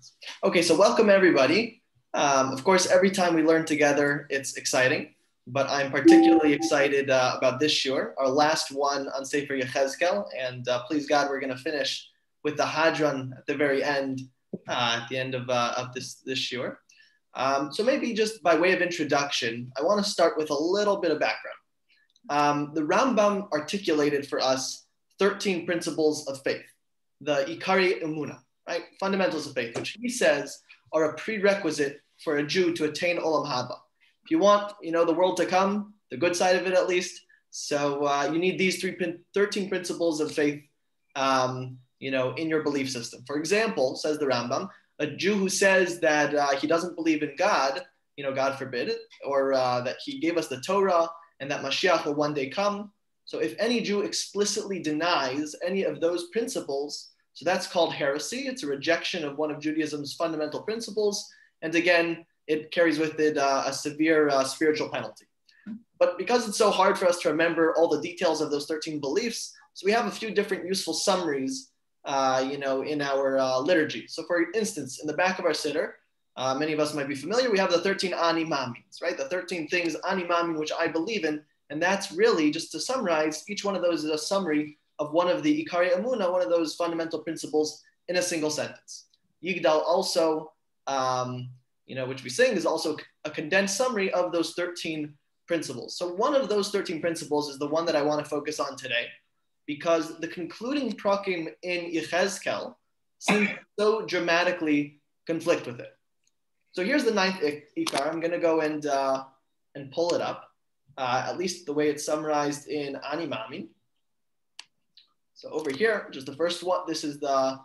words. Okay, so welcome everybody. Um, of course, every time we learn together, it's exciting, but I'm particularly excited uh, about this shiur, our last one on Sefer Yechezkel, and uh, please God, we're going to finish with the Hadran at the very end, uh, at the end of, uh, of this, this shiur. Um, so maybe just by way of introduction, I want to start with a little bit of background. Um, the Rambam articulated for us 13 principles of faith, the Ikari Imuna, right? Fundamentals of faith, which he says are a prerequisite for a Jew to attain Olam Haba. If you want, you know, the world to come, the good side of it at least, so uh, you need these three, 13 principles of faith, um, you know, in your belief system. For example, says the Rambam, a Jew who says that uh, he doesn't believe in God, you know, God forbid, or uh, that he gave us the Torah and that Mashiach will one day come. So if any Jew explicitly denies any of those principles, so that's called heresy. It's a rejection of one of Judaism's fundamental principles. And again, it carries with it uh, a severe uh, spiritual penalty. But because it's so hard for us to remember all the details of those 13 beliefs, so we have a few different useful summaries, uh, you know, in our uh, liturgy. So for instance, in the back of our siddur, uh, many of us might be familiar, we have the 13 ani mamins, right? The 13 things ani mamin, which I believe in. And that's really, just to summarize, each one of those is a summary of one of the Ikari Amuna, one of those fundamental principles in a single sentence. Yigdal also, um, you know, which we sing is also a condensed summary of those 13 principles. So one of those 13 principles is the one that I want to focus on today because the concluding prakim in Yechezkel seem so dramatically conflict with it. So here's the ninth ikar. I'm going to go and, uh, and pull it up, uh, at least the way it's summarized in Animamin. So over here, which is the first one, this is the,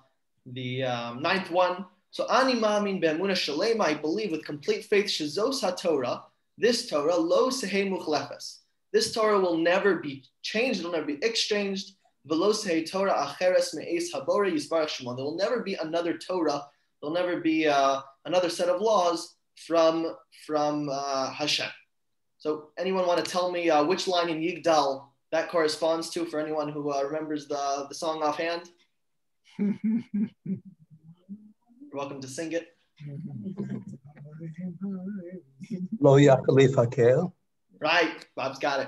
the um, ninth one. So ani mamin be'emuna shalema, I believe with complete faith, shazos ha-Torah, this Torah, lo sehe muchlefes. This Torah will never be changed, it will never be exchanged. Velo Torah acheres me'es habore yisbarach shemon. There will never be another Torah, there will never be uh, another set of laws from, from uh, Hashem. So anyone want to tell me uh, which line in Yigdal that corresponds to for anyone who uh, remembers the, the song offhand? You're welcome to sing it. Lo Yachalif Hakel. Right, Bob's got it.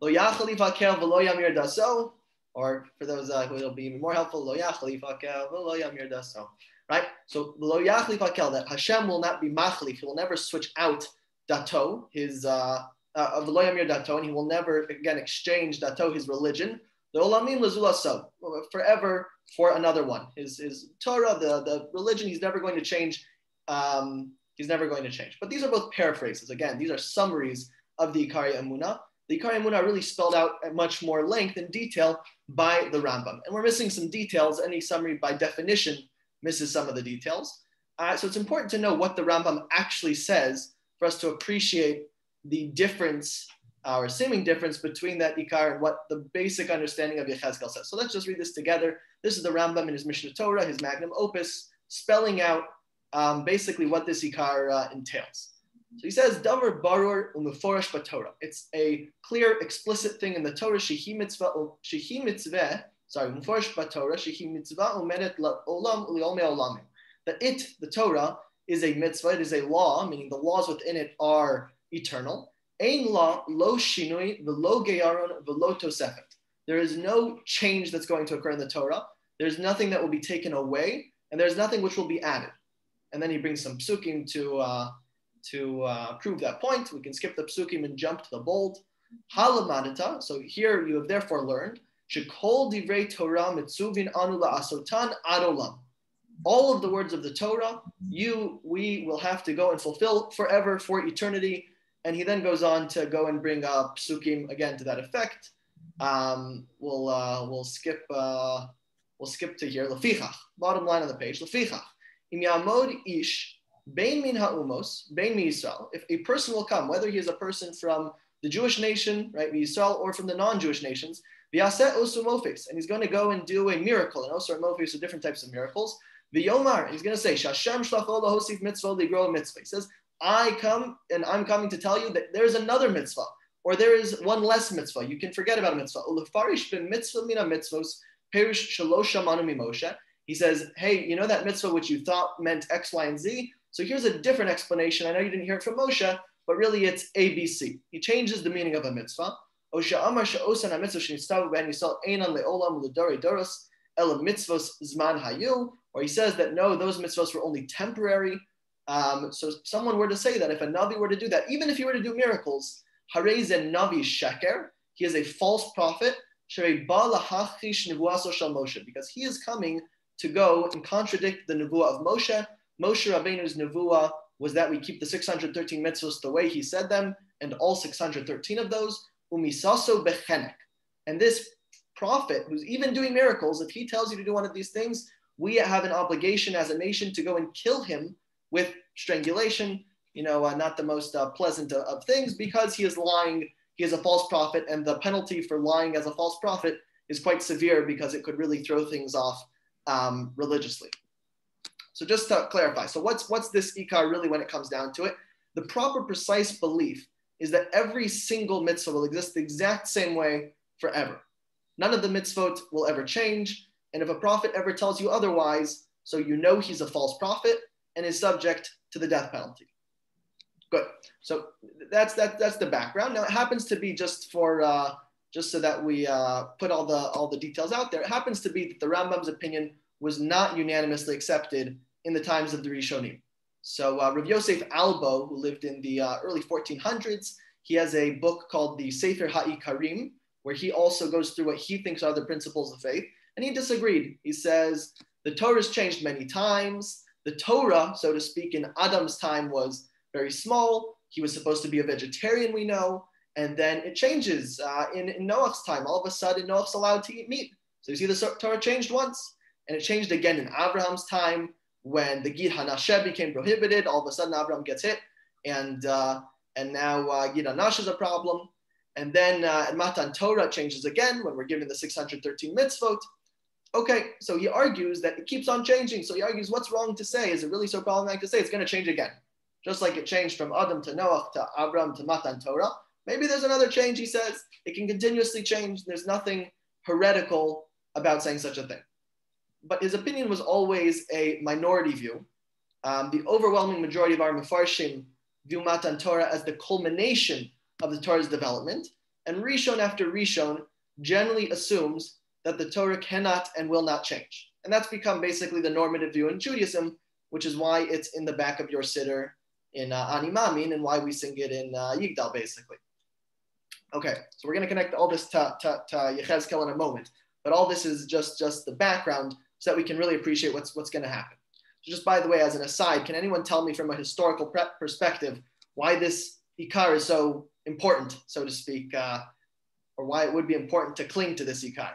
Lo Yachalif Hakel v'lo Yamir Daso. Or for those uh, who will be even more helpful, Lo Yachalif Hakel v'lo Yamir Daso. Right? So Lo Yachalif Hakel, that Hashem will not be machlif, he will never switch out Dato, his uh, uh, of Yamir Dato, and he will never again exchange Dato, his religion, the Olamim Lazulaso, forever for another one. His, his Torah, the, the religion, he's never going to change. Um, he's never going to change. But these are both paraphrases. Again, these are summaries of the Ikari Amuna. The Ikari Amuna really spelled out at much more length and detail by the Rambam. And we're missing some details. Any summary by definition misses some of the details. Uh, so it's important to know what the Rambam actually says for us to appreciate the difference or seeming difference between that Ikar and what the basic understanding of Yechezkel says. So let's just read this together. This is the Rambam in his Mishnah Torah, his magnum opus, spelling out um, basically what this Ikar uh, entails. So he says, Davar Barur Umeforish Torah. It's a clear, explicit thing in the Torah, Shehi Mitzvah, Shehi Mitzvah, sorry, Umeforish Torah, Shehi Mitzvah Umedet Olam Uliome Olamim. That it, the Torah, is a mitzvah, it is a law, meaning the laws within it are eternal. Ein law lo shinui velo geyaron velo tosefet. There is no change that's going to occur in the Torah. There's nothing that will be taken away, and there's nothing which will be added. And then he brings some psukim to uh, to uh, prove that point. We can skip the psukim and jump to the bold. Halamadita. So here you have therefore learned shekol divrei Torah mitzuvin anu asotan adolam. All of the words of the Torah, you we will have to go and fulfill forever for eternity and he then goes on to go and bring up psukim again to that effect. Um, we'll uh, we'll skip uh, we'll skip to here. Lefichach, bottom line on the page. Lefichach, im yamod ish bein min ha'umos bein mi Yisrael. If a person will come, whether he is a person from the Jewish nation, right, Yisrael, or from the non-Jewish nations, v'yaset osu mofis, and he's going to go and do a miracle. And also mofis are different types of miracles. V'yomar, he's going to say, Shashem shlachol hosif mitzvah ligro mitzvah. He says, I come and I'm coming to tell you that there's another mitzvah or there is one less mitzvah. You can forget about a mitzvah. mitzvah mina mitzvos mimoshe. He says, hey, you know that mitzvah which you thought meant X, Y, and Z? So here's a different explanation. I know you didn't hear it from Moshe, but really it's ABC. He changes the meaning of a mitzvah. Osha Amar Sha'osan HaMitzvah Shnistavu Ben Yisrael Einan Le'olam L'Dore Doros Ela Mitzvos Zman Hayu, or he says that no, those mitzvahs were only temporary. Um, so someone were to say that if a Navi were to do that, even if he were to do miracles, Harez Navi Sheker, he is a false prophet, because he is coming to go and contradict the Nevuah of Moshe. Moshe Rabbeinu's Nevuah was that we keep the 613 mitzvahs the way he said them, and all 613 of those, umisaso bechenek. And this prophet who's even doing miracles, if he tells you to do one of these things, we have an obligation as a nation to go and kill him with strangulation, you know, uh, not the most uh, pleasant of, of things because he is lying, he is a false prophet, and the penalty for lying as a false prophet is quite severe because it could really throw things off um, religiously. So just to clarify, so what's what's this ikar really when it comes down to it? The proper precise belief is that every single mitzvah will exist the exact same way forever. None of the mitzvot will ever change. And if a prophet ever tells you otherwise, so you know he's a false prophet and is subject to the death penalty. Good. So that's that, that's the background. Now it happens to be just for uh, just so that we uh, put all the all the details out there. It happens to be that the Rambam's opinion was not unanimously accepted in the times of the Rishonim. So uh, Rav Yosef Albo, who lived in the uh, early 1400s, he has a book called the Sefer HaIkarim, where he also goes through what he thinks are the principles of faith. And he disagreed. He says the Torah has changed many times. The Torah, so to speak, in Adam's time was very small. He was supposed to be a vegetarian, we know. And then it changes uh, in, in Noah's time. All of a sudden, Noah's allowed to eat meat. So you see, the Torah changed once. And it changed again in Abraham's time when the Gid Hanasheh became prohibited. All of a sudden, Abraham gets hit. And, uh, and now uh, Gid Hanash is a problem. And then uh, Matan Torah changes again when we're given the 613 mitzvot. Okay, so he argues that it keeps on changing. So he argues, what's wrong to say? Is it really so problematic to say it's going to change again? Just like it changed from Adam to Noah to Abram to Matan Torah. Maybe there's another change, he says. It can continuously change. There's nothing heretical about saying such a thing. But his opinion was always a minority view. Um, the overwhelming majority of our Mefarshim view Matan Torah as the culmination of the Torah's development. And Rishon after Rishon generally assumes that the Torah cannot and will not change. And that's become basically the normative view in Judaism, which is why it's in the back of your siddur in uh, Ani Maamin and why we sing it in uh, Yigdal, basically. Okay, so we're going to connect all this to, to, to Yechezkel in a moment, but all this is just, just the background so that we can really appreciate what's, what's going to happen. So just by the way, as an aside, can anyone tell me from a historical perspective why this Ikar is so important, so to speak, uh, or why it would be important to cling to this ikar?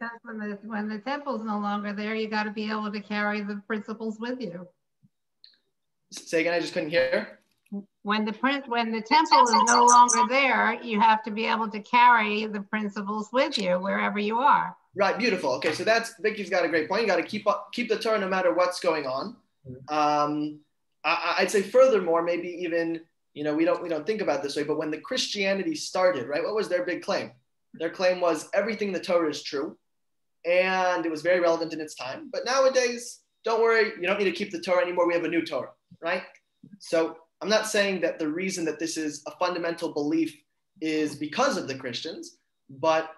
Because when the, when the temple's no longer there, you got to be able to carry the principles with you. Say again, I just couldn't hear. When the print, when the temple is no longer there, you have to be able to carry the principles with you wherever you are. Right, beautiful. Okay, so that's Vicky's got a great point. You got to keep up, keep the Torah no matter what's going on. Mm-hmm. Um, I, I'd say furthermore, maybe even you know we don't we don't think about this way, but when the Christianity started, right? What was their big claim? Their claim was everything the Torah is true, and it was very relevant in its time. But nowadays, don't worry, you don't need to keep the Torah anymore. We have a new Torah, right? So I'm not saying that the reason that this is a fundamental belief is because of the Christians, but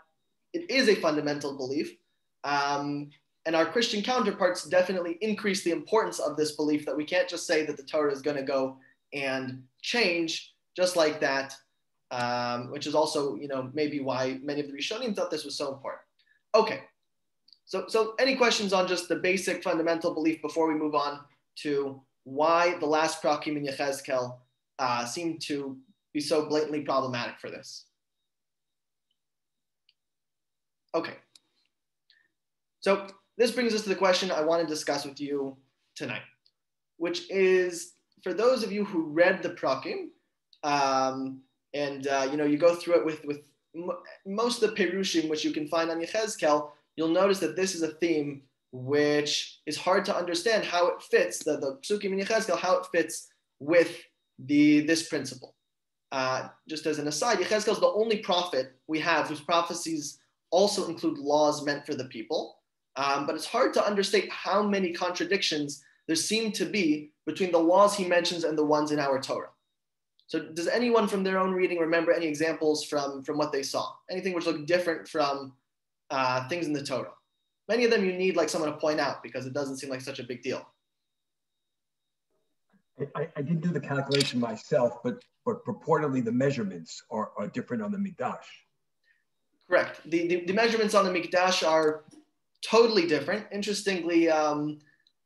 it is a fundamental belief. Um, and our Christian counterparts definitely increase the importance of this belief that we can't just say that the Torah is going to go and change just like that, um, which is also, you know, maybe why many of the Rishonim thought this was so important. Okay, so, so any questions on just the basic fundamental belief before we move on to why the last prakim in Yechezkel uh, seem to be so blatantly problematic for this? Okay. So this brings us to the question I want to discuss with you tonight, which is for those of you who read the Prakim, um, and uh, you know you go through it with with most of the Perushim, which you can find on Yechezkel, you'll notice that this is a theme which is hard to understand how it fits the the Psukim in how it fits with the this principle. Uh, just as an aside, Yechezkel is the only prophet we have whose prophecies also include laws meant for the people. Um, but it's hard to understate how many contradictions there seem to be between the laws he mentions and the ones in our Torah. So does anyone from their own reading remember any examples from, from what they saw? Anything which looked different from uh, things in the Torah? Many of them you need like someone to point out because it doesn't seem like such a big deal. I, I did do the calculation myself, but but purportedly the measurements are, are different on the Mikdash. Correct. The, the, the measurements on the Mikdash are totally different. Interestingly, um,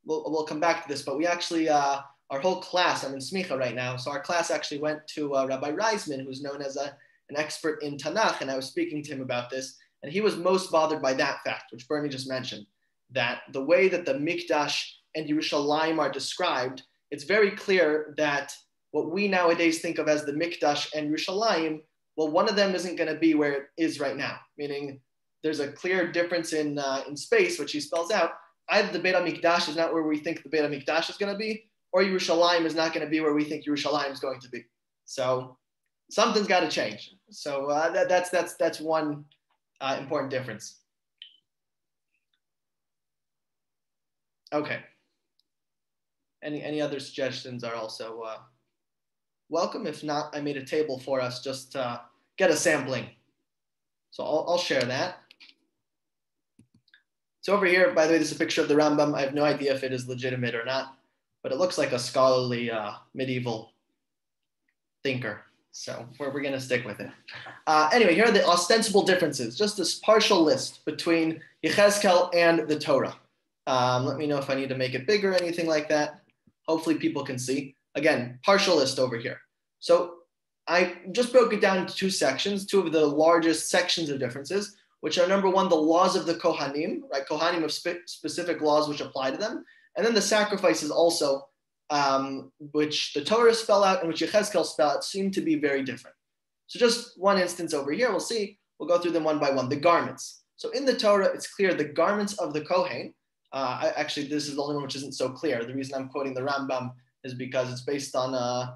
we'll, we'll come back to this, but we actually, uh, our whole class, I'm in Smicha right now, so our class actually went to uh, Rabbi Reisman, who's known as a, an expert in Tanakh, and I was speaking to him about this, and he was most bothered by that fact, which Bernie just mentioned, that the way that the Mikdash and Yerushalayim are described, it's very clear that what we nowadays think of as the Mikdash and Yerushalayim, well, one of them isn't going to be where it is right now, meaning there's a clear difference in, uh, in space, which he spells out. Either the Beit HaMikdash is not where we think the Beit HaMikdash is going to be, or Yerushalayim is not going to be where we think Yerushalayim is going to be. So something's got to change. So uh, that, that's, that's, that's one uh, important difference. Okay. Any, any other suggestions are also uh, welcome. If not, I made a table for us just to get a sampling. So I'll, I'll share that. So over here, by the way, this is a picture of the Rambam. I have no idea if it is legitimate or not, but it looks like a scholarly uh, medieval thinker. So we're, we're gonna stick with it. Uh, anyway, here are the ostensible differences, just this partial list between Yechezkel and the Torah. Um, let me know if I need to make it bigger, or anything like that. Hopefully people can see. Again, partial list over here. So I just broke it down into two sections, two of the largest sections of differences, which are number one, the laws of the Kohanim, right? Kohanim have spe- specific laws which apply to them. And then the sacrifices also, um, which the Torah spell out and which Yechezkel spell out, seem to be very different. So just one instance over here, we'll see, we'll go through them one by one. The garments. So in the Torah, it's clear the garments of the Kohen, uh, I, actually, this is the only one which isn't so clear. The reason I'm quoting the Rambam is because it's based on uh,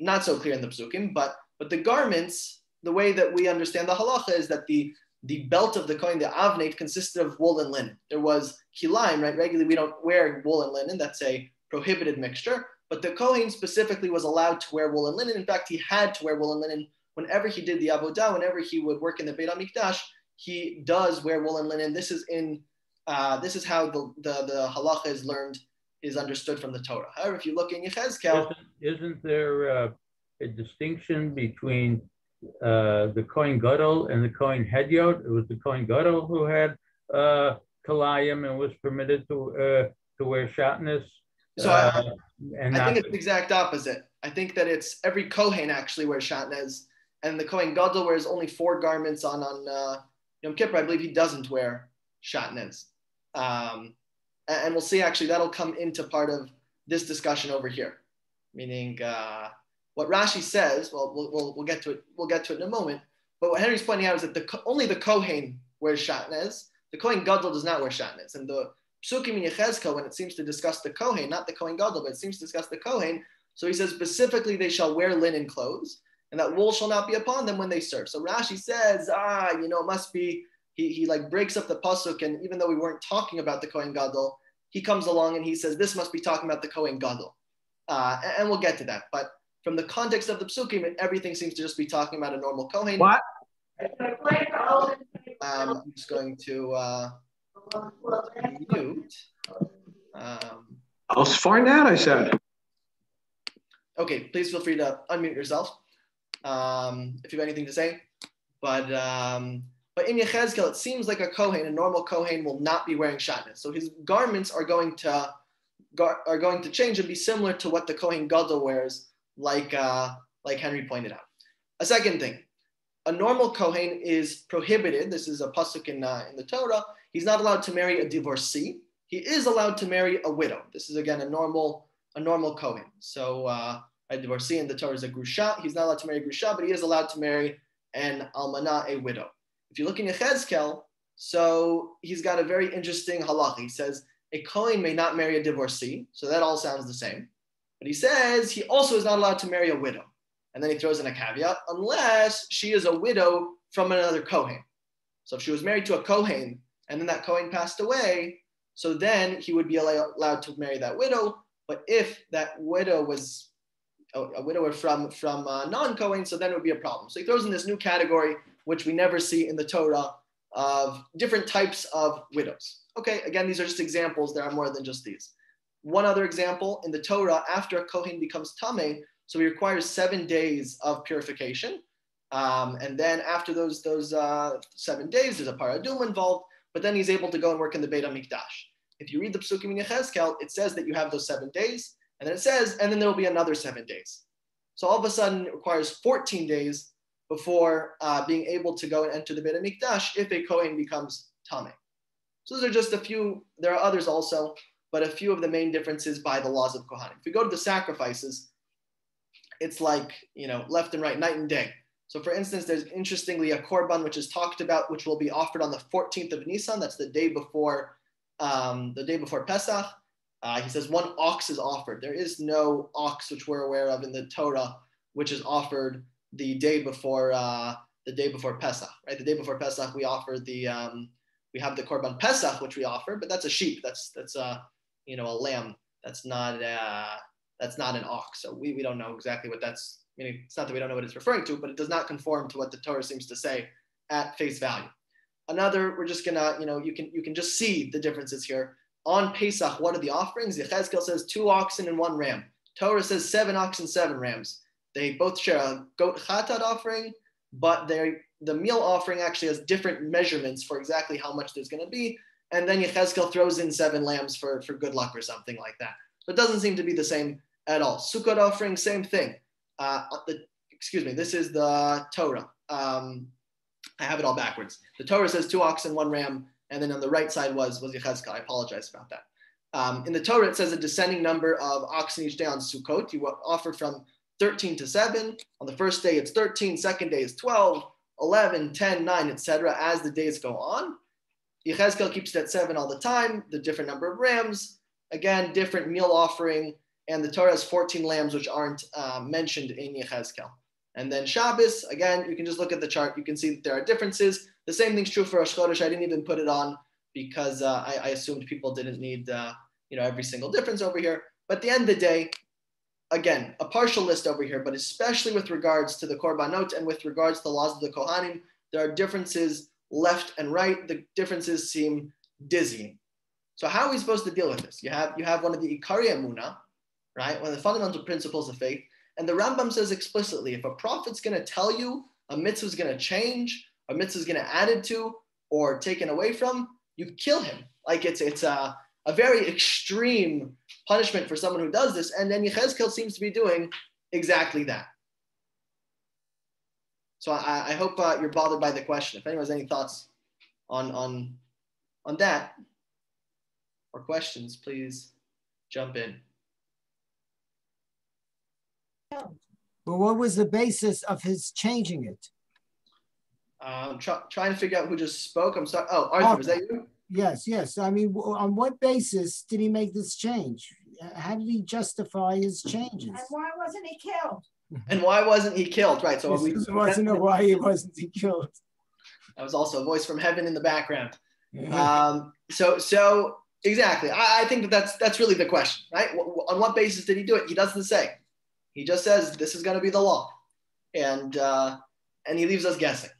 not so clear in the psukim, but but the garments, the way that we understand the halacha is that the the belt of the kohen, the avnet, consisted of wool and linen. There was kilaim, right? Regularly, we don't wear wool and linen. That's a prohibited mixture. But the kohen specifically was allowed to wear wool and linen. In fact, he had to wear wool and linen whenever he did the avodah, whenever he would work in the Beit Hamikdash. He does wear wool and linen. This is in uh, this is how the, the, the halacha is learned is understood from the Torah. However, if you look in Yechezkel, isn't, isn't there uh, a distinction between uh, the Kohen Gadol and the Kohen Hedyot? It was the Kohen Gadol who had uh, kalayim and was permitted to uh, to wear shatnez. So I, uh, and I think it's the exact opposite. I think that it's every Kohen actually wears shatnez, and the Kohen Gadol wears only four garments on on uh, Yom Kippur. I believe he doesn't wear shatnez. Um, and we'll see actually that'll come into part of this discussion over here, meaning uh, what Rashi says. Well, well, we'll we'll get to it. We'll get to it in a moment. But what Henry's pointing out is that the only the Kohen wears shatnez. The Kohen Gadol does not wear shatnez, and the Psukim in Yechezkel, when it seems to discuss the Kohen, not the Kohen Gadol, but it seems to discuss the Kohen. So he says specifically they shall wear linen clothes, and that wool shall not be upon them when they serve. So Rashi says, ah, you know, it must be he, he like breaks up the pasuk, and even though we weren't talking about the Kohen Gadol, he comes along and he says this must be talking about the Kohen Gadol, uh, and, and, we'll get to that. But from the context of the psukim, everything seems to just be talking about a normal Kohen. What? Um, I'm just going to uh, mute. Um, I'll find out. I said. Okay, please feel free to unmute yourself um, if you have anything to say. But um, but in Yechezkel, it seems like a Kohen, a normal Kohen, will not be wearing shatnez. So his garments are going to are going to change and be similar to what the Kohen Gadol wears, like uh, like Henry pointed out. A second thing, a normal Kohen is prohibited. This is a pasuk in uh, in the Torah. He's not allowed to marry a divorcee. He is allowed to marry a widow. This is again a normal a normal Kohen. So uh, a divorcee in the Torah is a grusha. He's not allowed to marry a grusha, but he is allowed to marry an almana, a widow. If you look in Yechezkel, so he's got a very interesting halacha. He says a Kohen may not marry a divorcee, so that all sounds the same. But he says he also is not allowed to marry a widow. And then he throws in a caveat, unless she is a widow from another Kohen. So if she was married to a Kohen and then that Kohen passed away, so then he would be allowed to marry that widow. But if that widow was a, a widower from, from non-Kohen, so then it would be a problem. So he throws in this new category, which we never see in the Torah, of different types of widows. Okay, again, these are just examples. There are more than just these. One other example in the Torah, after a Kohen becomes Tameh, so he requires seven days of purification. Um, and then after those, those uh, seven days, there's a paradum involved, but then he's able to go and work in the Beit HaMikdash. If you read the Psukim in Yechezkel, it says that you have those seven days, and then it says, and then there will be another seven days. So all of a sudden, it requires 14 days before uh, being able to go and enter the Beit HaMikdash if a Kohen becomes Tameh. So those are just a few, there are others also, but a few of the main differences by the laws of Kohanim. If we go to the sacrifices, it's like, you know, left and right, night and day. So for instance, there's interestingly a korban which is talked about, which will be offered on the 14th of Nisan. That's the day before, um, the day before Pesach. Uh, he says one ox is offered. There is no ox which we're aware of in the Torah, which is offered the day before uh, the day before Pesach. Right, the day before Pesach, we offer the um, we have the korban Pesach, which we offer, but that's a sheep. That's that's a you know a lamb. That's not uh, that's not an ox. So we, we don't know exactly what that's, I meaning it's not that we don't know what it's referring to, but it does not conform to what the Torah seems to say at face value. Another, we're just gonna, you know, you can you can just see the differences here. On Pesach, what are the offerings? Yechezkel says two oxen and one ram. Torah says seven oxen, seven rams. They both share a goat chatat offering, but they the meal offering actually has different measurements for exactly how much there's going to be. And then Yechezkel throws in seven lambs for, for good luck or something like that. So it doesn't seem to be the same at all. Sukkot offering, same thing. Uh, the, excuse me, this is the Torah. Um, I have it all backwards. The Torah says two oxen, one ram, and then on the right side was, was Yechezkel. I apologize about that. Um, in the Torah, it says a descending number of oxen each day on Sukkot. You offer from 13 to 7. On the first day, it's 13. Second day is 12, 11, 10, 9, etc. as the days go on. Yechezkel keeps it at 7 all the time, the different number of rams. Again, different meal offering and the Torah has 14 lambs which aren't uh, mentioned in Yechezkel. And then Shabbos, again, you can just look at the chart. You can see that there are differences. The same thing's true for Rosh Chodesh. I didn't even put it on because uh, I, I, assumed people didn't need uh, you know every single difference over here. But at the end of the day, again, a partial list over here, but especially with regards to the Korbanot and with regards to the laws of the Kohanim, there are differences left and right. The differences seem dizzying. So how are we supposed to deal with this? You have you have one of the Ikari Amuna, right? One of the fundamental principles of faith. And the Rambam says explicitly, if a prophet's going to tell you a mitzvah is going to change, a mitzvah is going to added to or taken away from, you kill him. Like it's it's a, a very extreme punishment for someone who does this. And then Yechezkel seems to be doing exactly that. So I, I hope uh, you're bothered by the question. If anyone has any thoughts on on on that or questions, please jump in. But what was the basis of his changing it? I'm um, try, trying to figure out who just spoke. I'm sorry. Oh, Arthur, is that you? Yes, yes. I mean, on what basis did he make this change? How did he justify his changes? And why wasn't he killed? And why wasn't he killed? Right. So we wasn't know why he wasn't he killed. That was also a voice from heaven in the background. Um, so, so exactly. I, I think that that's that's really the question, right? On what basis did he do it? He doesn't say. He just says this is going to be the law, and uh, and he leaves us guessing.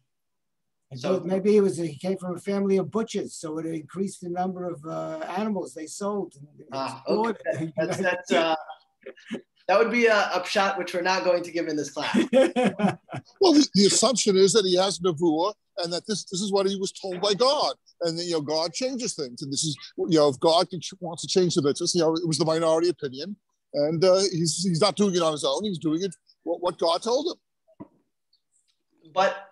so maybe he was he came from a family of butchers, so it increased the number of uh, animals they sold. Ah, okay. that's, that's, uh, that would be a, a shot which we're not going to give in this class. well, the, the, assumption is that he has nevuah and that this this is what he was told by God, and then, you know God changes things, and this is you know if God wants to change the mitzvahs, you know it was the minority opinion, and uh, he's he's not doing it on his own. He's doing it what, what God told him. But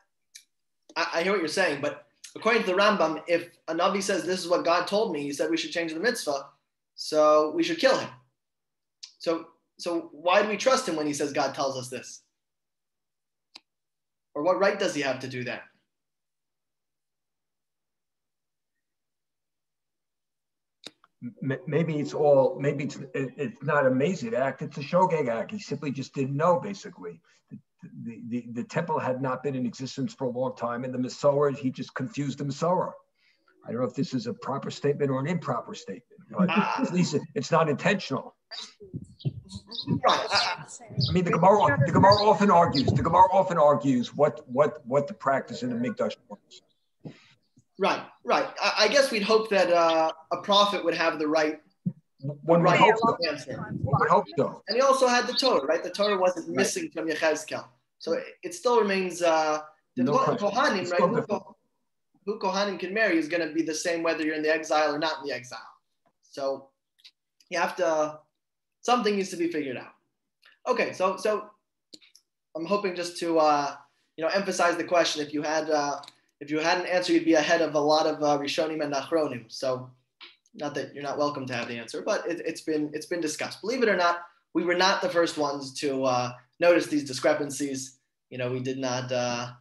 I, I, hear what you're saying. But according to the Rambam, if a Navi says this is what God told me, he said we should change the mitzvah, so we should kill him. So so why do we trust him when he says God tells us this? Or what right does he have to do that? Maybe it's all maybe it's it's not a Mazid act it's a Shogeg act he simply just didn't know basically the, the, the temple had not been in existence for a long time, and the Masorah, he just confused the Masorah. I don't know if this is a proper statement or an improper statement, but ah. at least it's not intentional. I mean, the Gemara, the Gemara often argues. The Gemara often argues what what what the practice in the Mikdash was. Right, right. I, I guess we'd hope that uh, a prophet would have the right, One would right hope so. answer. One would hope so. And he also had the Torah, right? The Torah wasn't missing from Yechezkel. So it, it still remains uh, the No Ko- Kohanim, right? Who, different. Ko- who Kohanim can marry is going to be the same whether you're in the exile or not in the exile. So you have to, something needs to be figured out. Okay, so so I'm hoping just to uh, you know emphasize the question. If you had uh, if you had an answer, you'd be ahead of a lot of uh, Rishonim and Achronim. So not that you're not welcome to have the answer, but it, it's been it's been discussed. Believe it or not, we were not the first ones to uh, notice these discrepancies. You know, we did not uh,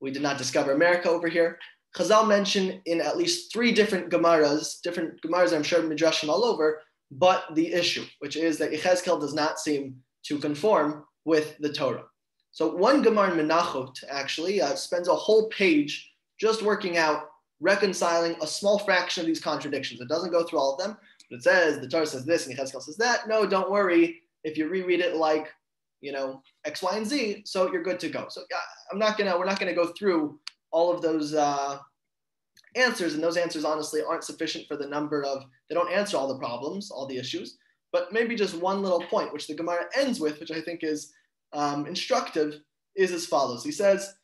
we did not discover America over here. Chazal mentioned in at least three different Gemaras, different Gemaras, I'm sure Midrashim all over, but the issue, which is that Yechezkel does not seem to conform with the Torah. So one Gemara in Menachot actually uh, spends a whole page just working out, reconciling a small fraction of these contradictions. It doesn't go through all of them, but it says the Torah says this and Yechezkel says that. No, don't worry. If you reread it like, you know, X, Y, and Z, so you're good to go. So I'm not gonna, we're not gonna go through all of those uh, answers, and those answers honestly aren't sufficient for the number of, they don't answer all the problems, all the issues, but maybe just one little point, which the Gemara ends with, which I think is um, instructive, is as follows. He says,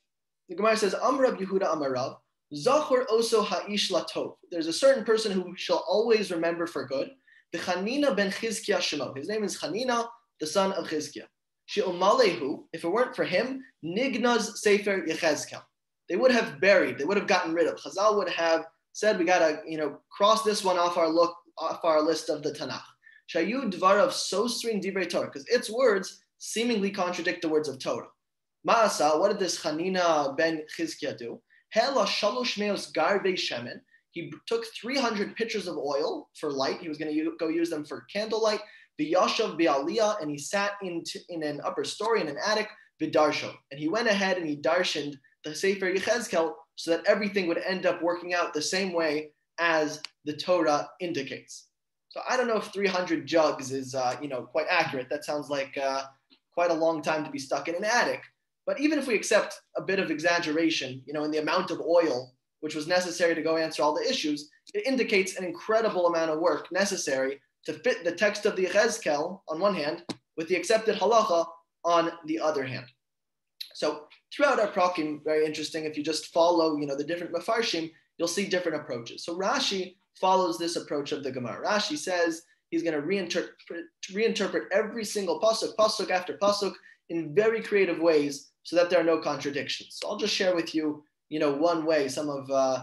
the Gemara says, Amrav Yehuda Amarav, Zachor oso ha'ish latov. There's a certain person who shall always remember for good. The Chanina ben Chizkiah Shemo. His name is Chanina, the son of Chizkiah. She'omalehu, if it weren't for him, Nignaz Sefer Yechezkel. They would have buried, they would have gotten rid of. Chazal would have said, we gotta, you know, cross this one off our look, off our list of the Tanakh. Shayu Dvarav Sosrin Divrei Torah, because its words seemingly contradict the words of Torah. Ma'asa, what did this Hanina ben Chizkiah do? Hela shalosh meos garbe shemen. He took 300 pitchers of oil for light. He was going to go use them for candlelight. Biyashav bi'aliyah, and he sat in, t- in an upper story, in an attic, bidarsho. And he went ahead and he darshaned the Sefer Yechezkel so that everything would end up working out the same way as the Torah indicates. So I don't know if 300 jugs is, uh, you know, quite accurate. That sounds like uh, quite a long time to be stuck in an attic. But even if we accept a bit of exaggeration, you know, in the amount of oil which was necessary to go answer all the issues, it indicates an incredible amount of work necessary to fit the text of the Yechezkel on one hand with the accepted halacha on the other hand. So throughout our prakim, very interesting. If you just follow, you know, the different mafarshim, you'll see different approaches. So Rashi follows this approach of the Gemara. Rashi says he's going to reinterpret, reinterpret every single pasuk, pasuk after pasuk, in very creative ways, so that there are no contradictions. So I'll just share with you, you know, one way, some of uh,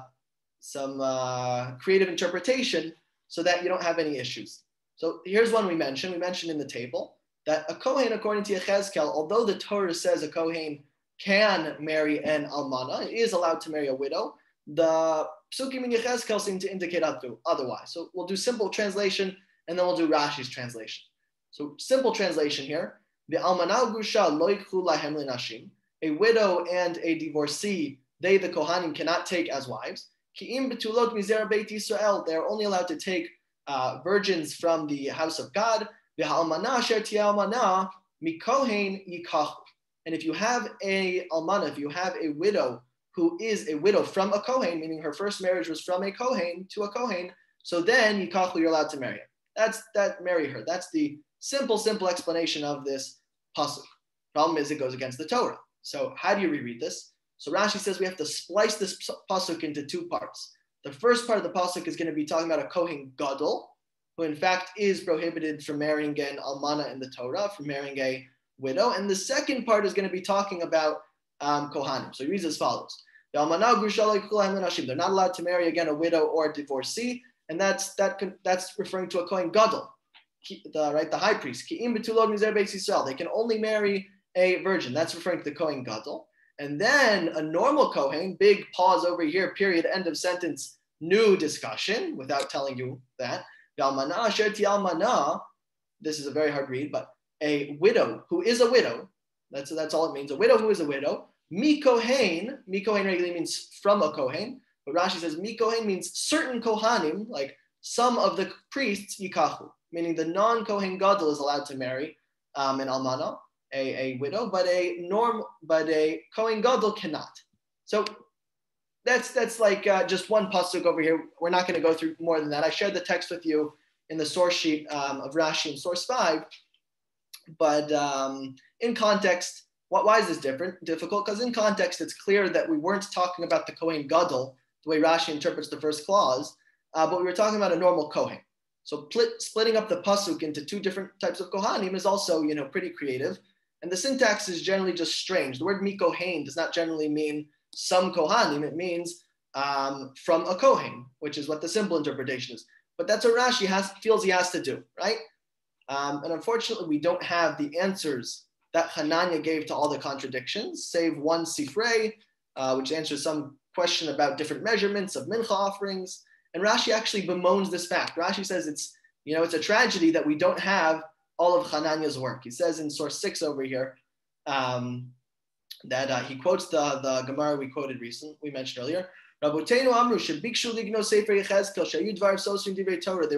some uh, creative interpretation, so that you don't have any issues. So here's one we mentioned. We mentioned in the table that a kohen, according to Yechezkel, although the Torah says a kohen can marry an almana, is allowed to marry a widow. The psukim in Yechezkel seem to indicate otherwise. So we'll do simple translation, and then we'll do Rashi's translation. So simple translation here: the almanal gusha loikhu lahem nashim. A widow and a divorcee, they the kohanim cannot take as wives. Ki'im betulot mizera beit Yisrael. They are only allowed to take uh, virgins from the house of God. V'ha'almana asher ti'almana mikohen yikachu. And if you have a almana, if you have a widow who is a widow from a kohen, meaning her first marriage was from a kohen to a kohen, so then yikachu, you're allowed to marry her. That's that marry her. That's the simple, simple explanation of this pasuk. Problem is, it goes against the Torah. So how do you reread this? So Rashi says we have to splice this pasuk into two parts. The first part of the pasuk is going to be talking about a kohen gadol, who in fact is prohibited from marrying an almana in the Torah, from marrying a widow. And the second part is going to be talking about um, kohanim. So he reads as follows: The almana They're not allowed to marry again a widow or a divorcee, and that's that that's referring to a kohen gadol, the right the high priest. They can only marry a virgin. That's referring to the kohen gadol. And then a normal Kohen, big pause over here, period, end of sentence, new discussion without telling you that. This is a very hard read, but a widow who is a widow, That's, that's all it means. A widow who is a widow. Mikohain, Mikohain regularly means from a Kohen, but Rashi says Mikohain means certain Kohanim, like some of the priests, Yikachu, meaning the non-Kohen Gadol is allowed to marry um, an Almana, a, a widow, but a norm, but a Kohen Gadol cannot. So that's that's like uh, just one pasuk over here. We're not going to go through more than that. I shared the text with you in the source sheet um, of Rashi in source five, but um, in context, what, why is this different? Difficult because in context, it's clear that we weren't talking about the Kohen Gadol the way Rashi interprets the first clause, uh, but we were talking about a normal Kohen. So pl- splitting up the pasuk into two different types of Kohanim is also, you know, pretty creative. And the syntax is generally just strange. The word mikohain does not generally mean some Kohanim. It means um, from a Kohen, which is what the simple interpretation is. But that's what Rashi has, feels he has to do, right? Um, and unfortunately, we don't have the answers that Hananya gave to all the contradictions, save one Sifrei, uh, which answers some question about different measurements of mincha offerings. And Rashi actually bemoans this fact. Rashi says it's, you know, it's a tragedy that we don't have all of Hanania's work. He says in source six over here um, that uh, he quotes the, the Gemara we quoted recently, we mentioned earlier. They were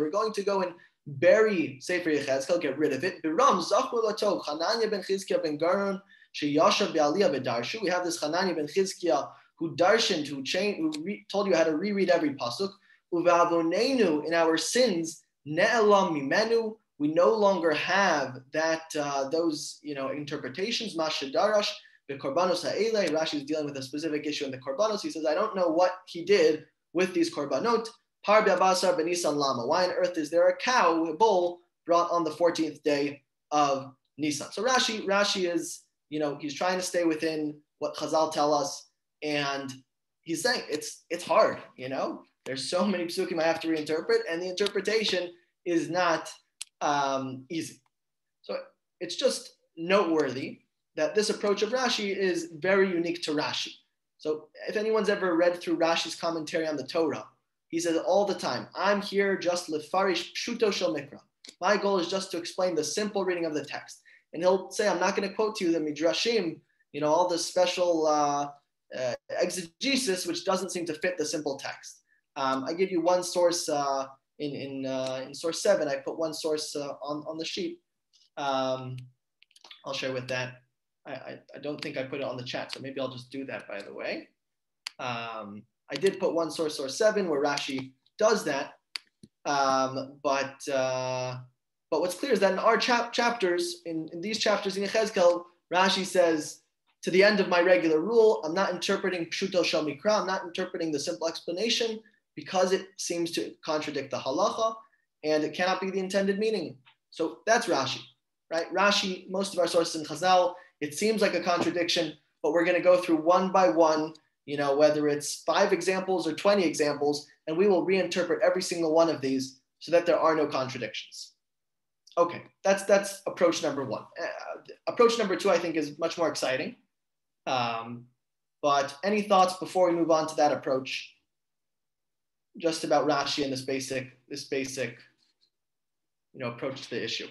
going to go and bury Sefer Yechezkel, get rid of it. We have this Hananya ben Chizkiah who darshaned, who changed, who re- told you how to reread every pasuk. In our sins. We no longer have that uh, those you know interpretations. Mashadarash the korbanos ha'ele. Rashi is dealing with a specific issue in the korbanos. He says, I don't know what he did with these korbanot. Par be'abasar benisan lama. Why on earth is there a cow, a bull, brought on the 14th day of Nisan? So Rashi, Rashi is, you know, he's trying to stay within what Chazal tell us, and he's saying it's it's hard, you know. There's so many psukim I have to reinterpret, and the interpretation is not um, easy. So it's just noteworthy that this approach of Rashi is very unique to Rashi. So if anyone's ever read through Rashi's commentary on the Torah, he says all the time, I'm here just lefarish pshuto shel mikra. My goal is just to explain the simple reading of the text. And he'll say, I'm not going to quote to you the midrashim, you know, all the special uh, uh, exegesis, which doesn't seem to fit the simple text. Um, I give you one source uh, in in, uh, in source seven. I put one source uh, on on the sheet. Um, I'll share with that. I, I, I, don't think I put it on the chat, so maybe I'll just do that. By the way, um, I did put one source, source seven, where Rashi does that. Um, but uh, but what's clear is that in our chap- chapters, in, in these chapters in Yechezkel, Rashi says to the end of my regular rule, I'm not interpreting Pshuto Shel Mikra, I'm not interpreting the simple explanation because it seems to contradict the halacha and it cannot be the intended meaning. So that's Rashi, right? Rashi, most of our sources in Chazal, it seems like a contradiction, but we're going to go through one by one, you know, whether it's five examples or 20 examples, and we will reinterpret every single one of these so that there are no contradictions. Okay, that's that's approach number one. Uh, approach number two, I think, is much more exciting. Um, but any thoughts before we move on to that approach? Just about Rashi and this basic, this basic, you know, approach to the issue.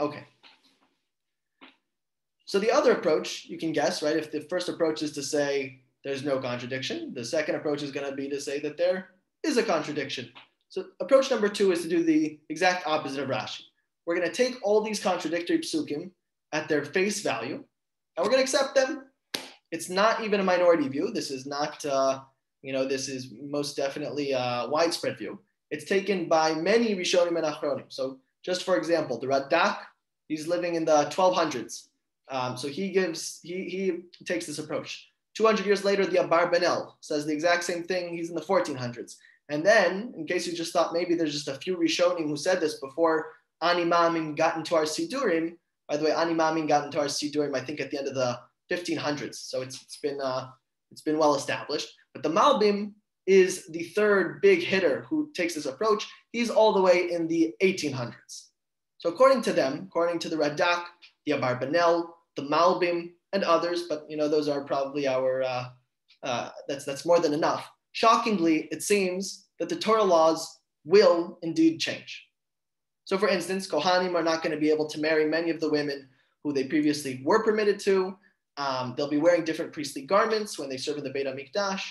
Okay. So the other approach, you can guess, right? If the first approach is to say there's no contradiction, the second approach is going to be to say that there is a contradiction. So approach number two is to do the exact opposite of Rashi we're going to take all these contradictory psukim at their face value, and we're going to accept them. It's not even a minority view. This is not, uh, you know, this is most definitely a widespread view. It's taken by many Rishonim and Achronim. So, just for example, the Radak, he's living in the 1200s. Um, so he gives, he, he takes this approach. 200 years later, the Abarbanel says the exact same thing. He's in the 1400s. And then, in case you just thought maybe there's just a few Rishonim who said this before Ani Maamin got into our Sidurim. By the way, Ani Maamin got into our Sidurim, I think, at the end of the 1500s. So it's, it's been uh, it's been well established. But the Malbim is the third big hitter who takes this approach. He's all the way in the 1800s. So according to them, according to the Radak, the Abarbanel, the Malbim, and others, but you know those are probably our uh, uh, that's that's more than enough. Shockingly, it seems that the Torah laws will indeed change. So, for instance, Kohanim are not going to be able to marry many of the women who they previously were permitted to. Um, they'll be wearing different priestly garments when they serve in the Beit HaMikdash,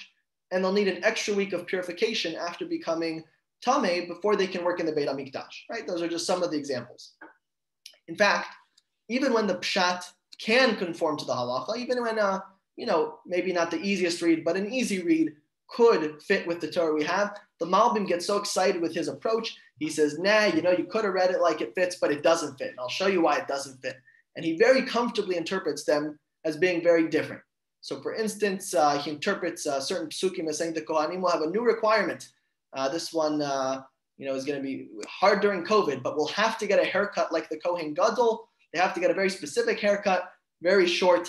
and they'll need an extra week of purification after becoming Tameh before they can work in the Beit HaMikdash, right? Those are just some of the examples. In fact, even when the Pshat can conform to the halacha, even when, uh, you know, maybe not the easiest read, but an easy read could fit with the Torah we have, the Malbim gets so excited with his approach. He says, nah, you know, you could have read it like it fits, but it doesn't fit. And I'll show you why it doesn't fit. And he very comfortably interprets them as being very different. So, for instance, uh, he interprets uh, certain psukim as saying the Kohanim will have a new requirement. Uh, this one, uh, you know, is going to be hard during COVID, but we'll have to get a haircut like the Kohen Gadol. They have to get a very specific haircut, very short.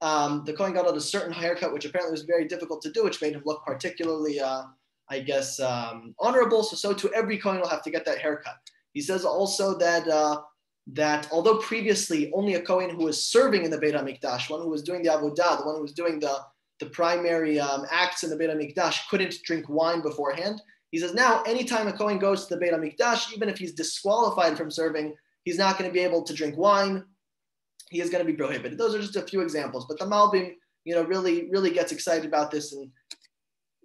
Um, the Kohen Gadol had a certain haircut, which apparently was very difficult to do, which made him look particularly, uh, I guess, um, honorable. So, so to every Kohen will have to get that haircut. He says also that uh, that although previously only a Kohen who was serving in the Beit HaMikdash, one who was doing the Avodah, the one who was doing the, the primary um, acts in the Beit HaMikdash, couldn't drink wine beforehand. He says now, anytime a Kohen goes to the Beit HaMikdash, even if he's disqualified from serving, he's not going to be able to drink wine. He is going to be prohibited. Those are just a few examples. But the Malbim, you know, really, really gets excited about this and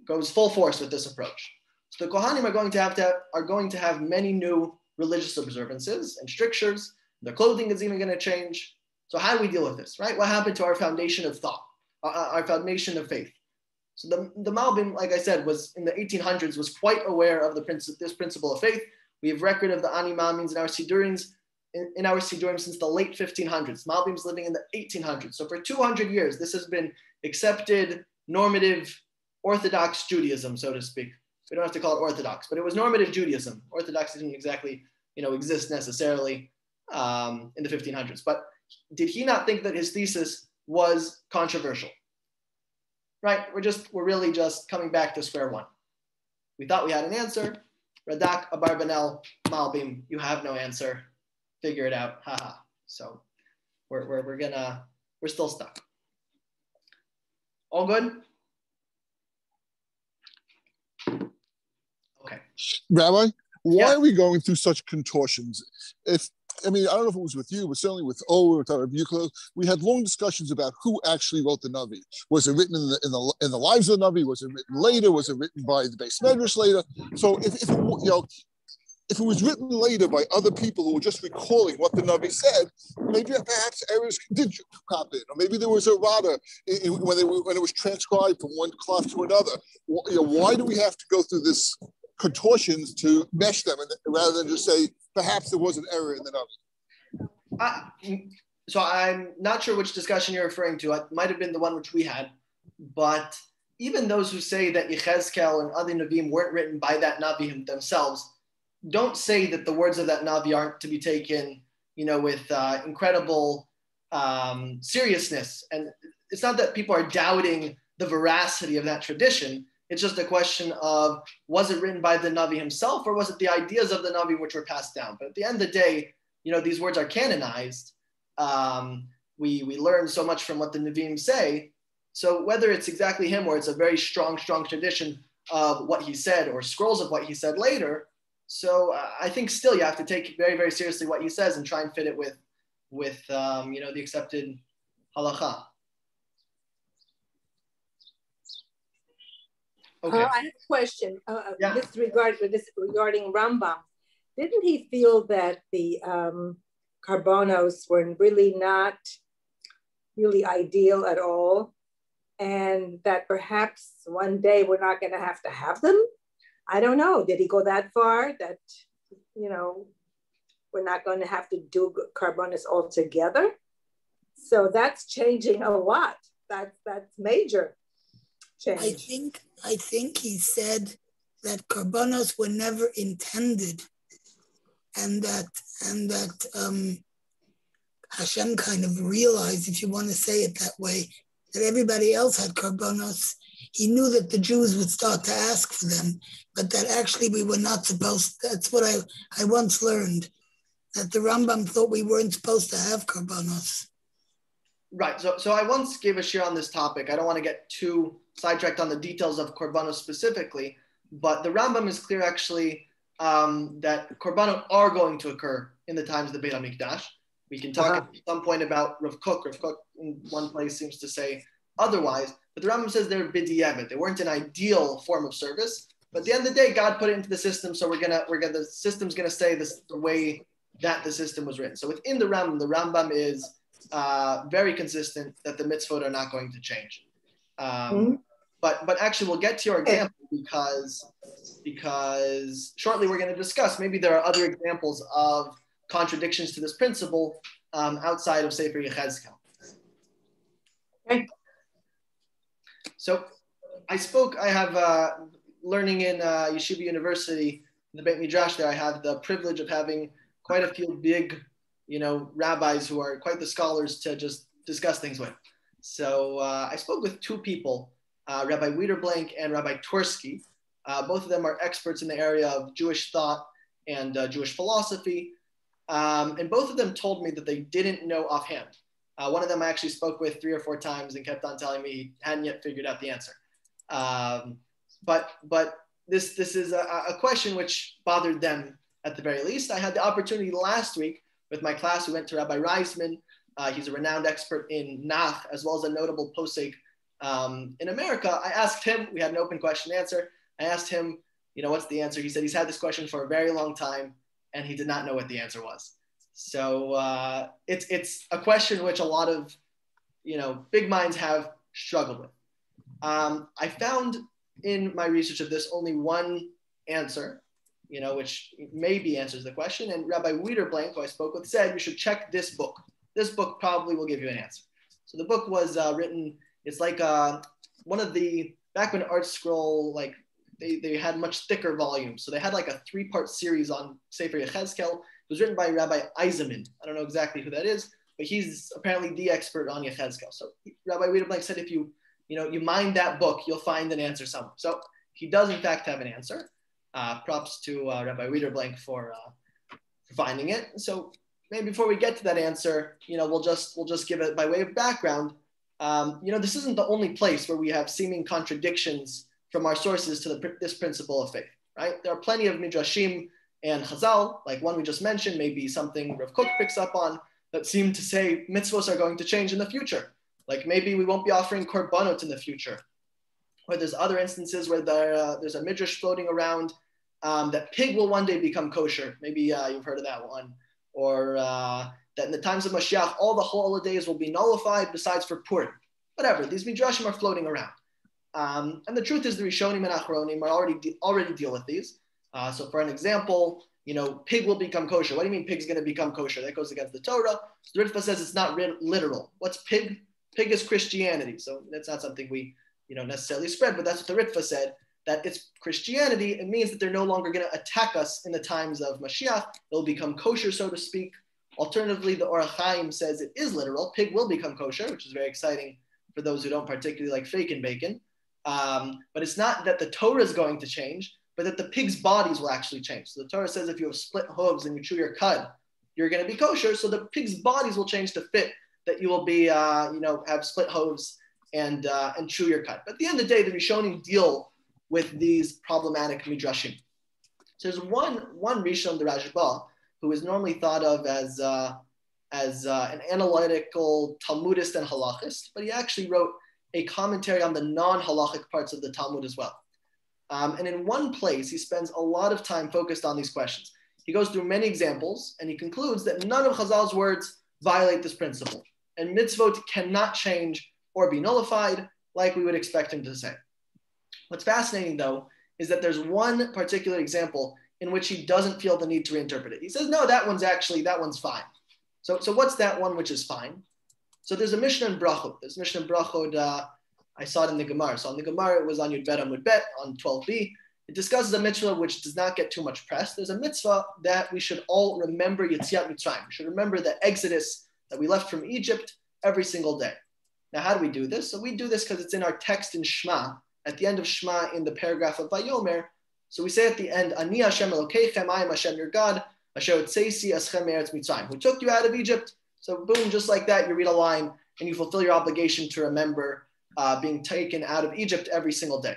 goes full force with this approach. So the Kohanim are going to have to are going to have many new religious observances and strictures. Their clothing is even going to change. So how do we deal with this, right? What happened to our foundation of thought, our foundation of faith? So the, the Malbim, like I said, was in the 1800s, was quite aware of the princi- this principle of faith. We have record of the Ani Mamins in our Sidurins, in, in our Sidurim since the late 1500s. Malbim's living in the 1800s. So for 200 years, this has been accepted, normative, orthodox Judaism, so to speak we don't have to call it Orthodox, but it was normative Judaism. Orthodox didn't exactly, you know, exist necessarily um, in the 1500s. But did he not think that his thesis was controversial? Right? We're just, we're really just coming back to square one. We thought we had an answer. Radak Abarbanel Malbim, you have no answer. Figure it out. Haha. So we're, we're, we're gonna, we're still stuck. All good? Rabbi, why Yeah. are we going through such contortions? If I mean, I don't know if it was with you, but certainly with O or with Rabbi Buchler, we had long discussions about who actually wrote the Navi. Was it written in the in the, in the lives of the Navi? Was it written later? Was it written by the beis medrash later? So if, if it, you know. If it was written later by other people who were just recalling what the Navi said, maybe perhaps errors did happen, or maybe there was a rada when, they were, when it was transcribed from one cloth to another. You know, why do we have to go through this contortions to mesh them and, rather than just say perhaps there was an error in the Navi. I, so I'm not sure which discussion you're referring to. It might have been the one which we had, but even those who say that Yechezkel and other Navim weren't written by that Navi themselves, don't say that the words of that Navi aren't to be taken, you know, with uh, incredible um, seriousness. And it's not that people are doubting the veracity of that tradition. It's just a question of was it written by the Navi himself or was it the ideas of the Navi which were passed down? But at the end of the day, you know, these words are canonized. Um, we, we learn so much from what the Navim say. So whether it's exactly him or it's a very strong, strong tradition of what he said or scrolls of what he said later, so uh, I think still you have to take very, very seriously what he says and try and fit it with, with um, you know, the accepted halacha. Okay. Uh, I have a question. Uh, Yeah. This regard this regarding Rambam. Didn't he feel that the um, korbanos were really not really ideal at all, and that perhaps one day we're not going to have to have them? I don't know. Did he go that far? That you know we're not going to have to do korbanos altogether? So that's changing a lot. That's that's major change. I think I think he said that korbanos were never intended, and that and that um, Hashem kind of realized, if you want to say it that way, that everybody else had korbanos. He knew that the Jews would start to ask for them, but that actually we were not supposed. That's what I I once learned, that the Rambam thought we weren't supposed to have korbanos. Right. So, so I once gave a shiur on this topic. I don't want to get too sidetracked on the details of Korbanos specifically, but the Rambam is clear actually um, that korbanot are going to occur in the times of the Beit HaMikdash. We can talk Uh-huh. at some point about Rav Kook. Rav Kook in one place seems to say otherwise, but the Rambam says they're b'diavad. They weren't an ideal form of service, but at the end of the day, God put it into the system, so we're gonna we're gonna the system's gonna stay this the way that the system was written. So within the Rambam, the Rambam is uh, very consistent that the mitzvot are not going to change. Um, Mhm. But but actually, we'll get to your example because because shortly we're going to discuss maybe there are other examples of contradictions to this principle um, outside of Sefer Yechezkel. Okay. So I spoke. I have uh, learning in uh, Yeshiva University, in the Beit Midrash. There, I have the privilege of having quite a few big, you know, rabbis who are quite the scholars to just discuss things with. So uh, I spoke with two people, uh, Rabbi Wiederblank and Rabbi Twersky. Uh, both of them are experts in the area of Jewish thought and uh, Jewish philosophy. Um, and both of them told me that they didn't know offhand. Uh, one of them I actually spoke with three or four times and kept on telling me he hadn't yet figured out the answer. Um, but but this this is a, a question which bothered them at the very least. I had the opportunity last week with my class. We went to Rabbi Reisman. Uh, he's a renowned expert in Nach as well as a notable posek um, in America. I asked him. We had an open question answer. I asked him, you know, what's the answer? He said he's had this question for a very long time and he did not know what the answer was. So uh, it's it's a question which a lot of you know big minds have struggled with. Um, I found in my research of this only one answer, you know, which maybe answers the question. And Rabbi Wiederblank, who I spoke with, said you should check this book. This book probably will give you an answer. So the book was uh, written. It's like uh, one of the back when Art Scroll like they, they had much thicker volumes. So they had like a three part series on Sefer Yechezkel. It was written by Rabbi Eisenman. I don't know exactly who that is, but he's apparently the expert on Yechezkel. So Rabbi Wiederblank said if you, you know, you mind that book, you'll find an answer somewhere. So he does in fact have an answer. Uh, props to uh, Rabbi Wiederblank for, uh, finding it. So maybe before we get to that answer, you know, we'll just we'll just give it by way of background. Um, you know, this isn't the only place where we have seeming contradictions from our sources to the, this principle of faith, right? There are plenty of midrashim and chazal, like one we just mentioned, maybe something Rav Kook picks up on, that seem to say mitzvos are going to change in the future. Like maybe we won't be offering korbanot in the future. Or there's other instances where there, uh, there's a midrash floating around um, that pig will one day become kosher. Maybe uh, you've heard of that one. Or uh, that in the times of Mashiach, all the holidays will be nullified besides for Purim. Whatever, these midrashim are floating around. Um, and the truth is the Rishonim and Achronim are already, de- already deal with these. Uh, so for an example, you know, pig will become kosher. What do you mean pig's going to become kosher? That goes against the Torah. The Ritva says it's not ri- literal. What's pig? Pig is Christianity. So that's not something we, you know, necessarily spread, but that's what the Ritva said, that it's Christianity. It means that they're no longer going to attack us in the times of Mashiach. They'll become kosher, so to speak. Alternatively, the Or HaChaim says it is literal. Pig will become kosher, which is very exciting for those who don't particularly like fake and bacon. Um, but it's not that the Torah is going to change, but that the pig's bodies will actually change. So the Torah says if you have split hooves and you chew your cud, you're going to be kosher. So the pig's bodies will change to fit that you will be, uh, you know, have split hooves and uh, and chew your cud. But at the end of the day, the Rishonim deal with these problematic midrashim. So there's one one Rishon the Rashba who is normally thought of as uh, as uh, an analytical Talmudist and halachist, but he actually wrote a commentary on the non-halachic parts of the Talmud as well. Um, and in one place, he spends a lot of time focused on these questions. He goes through many examples and he concludes that none of Chazal's words violate this principle. And mitzvot cannot change or be nullified like we would expect him to say. What's fascinating though is that there's one particular example in which he doesn't feel the need to reinterpret it. He says, no, that one's actually, that one's fine. So, so what's that one which is fine? So there's a Mishnah in Brachot. There's Mishnah in Brachot, uh, I saw it in the Gemara. So on the Gemara, it was on Yud Bet Amud Bet on 12b. It discusses a mitzvah which does not get too much press. There's a mitzvah that we should all remember Yetziat Mitzrayim. We should remember the exodus that we left from Egypt every single day. Now, how do we do this? So we do this because it's in our text in Shema, at the end of Shema in the paragraph of Vayomer. So we say at the end, Ani Hashem Elokeichem, I am Hashem your God, Asher Tzeisi Eschem Eretz Mitzrayim, who took you out of Egypt. So boom, just like that, you read a line and you fulfill your obligation to remember uh, being taken out of Egypt every single day.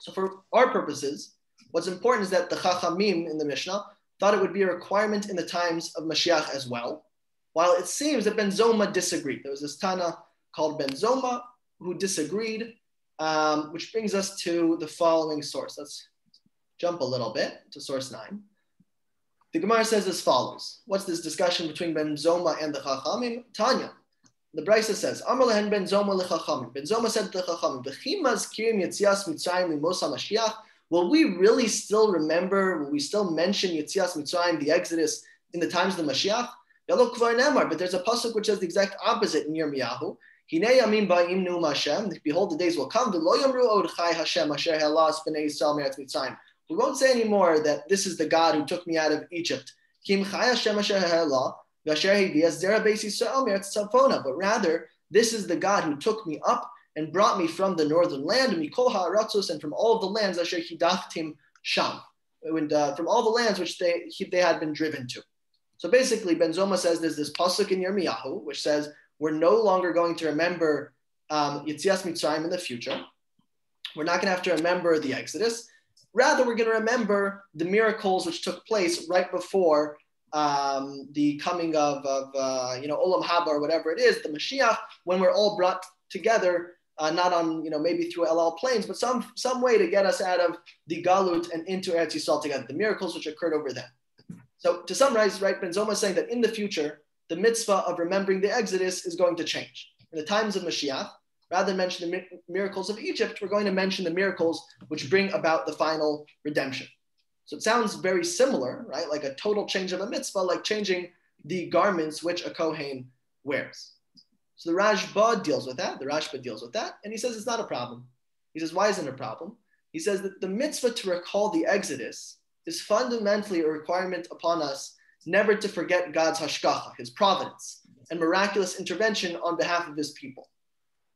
So for our purposes, What's important is that the Chachamim in the Mishnah thought it would be a requirement in the times of Mashiach as well, while it seems that Ben Zoma disagreed. There was this Tana called Ben Zoma who disagreed, um, which brings us to the following source. Let's jump a little bit to source nine. The Gemara says as follows. What's this discussion between Ben Zoma and the Chachamim? Tanya. The Brisa says, Amar lehen Ben Zoma lechachamim. Ben Zoma said to the Chachamim, V'chimaz kirim yitzias mitzrayim limosa Mashiach. Will we really still remember, will we still mention Yitzias Mitzrayim, the Exodus, in the times of the Mashiach? But there's a pasuk which says the exact opposite in Yirmiyahu. Behold, the days will come. We won't say anymore that this is the God who took me out of Egypt. But rather, this is the God who took me up and brought me from the northern land, and from all the lands sham, uh, from all the lands which they, they had been driven to. So basically, Ben Zoma says there's this pasuk in Yirmiyahu, which says we're no longer going to remember um, Yitzias Mitzrayim in the future. We're not going to have to remember the Exodus. Rather, we're going to remember the miracles which took place right before um, the coming of, of uh, you know, Olam Haba or whatever it is, the Mashiach, when we're all brought together, uh, not on, you know, maybe through El planes, but some, some way to get us out of the Galut and into Eretz Yisrael together, the miracles which occurred over there. So to summarize, right, Ben Zoma is saying that in the future, the mitzvah of remembering the Exodus is going to change. In the times of Mashiach, rather than mention the miracles of Egypt, we're going to mention the miracles which bring about the final redemption. So it sounds very similar, right? Like a total change of a mitzvah, like changing the garments which a Kohen wears. So the Rashba deals with that. The Rashba deals with that. And he says it's not a problem. He says, why isn't it a problem? He says that the mitzvah to recall the Exodus is fundamentally a requirement upon us never to forget God's hashgacha, his providence, and miraculous intervention on behalf of his people.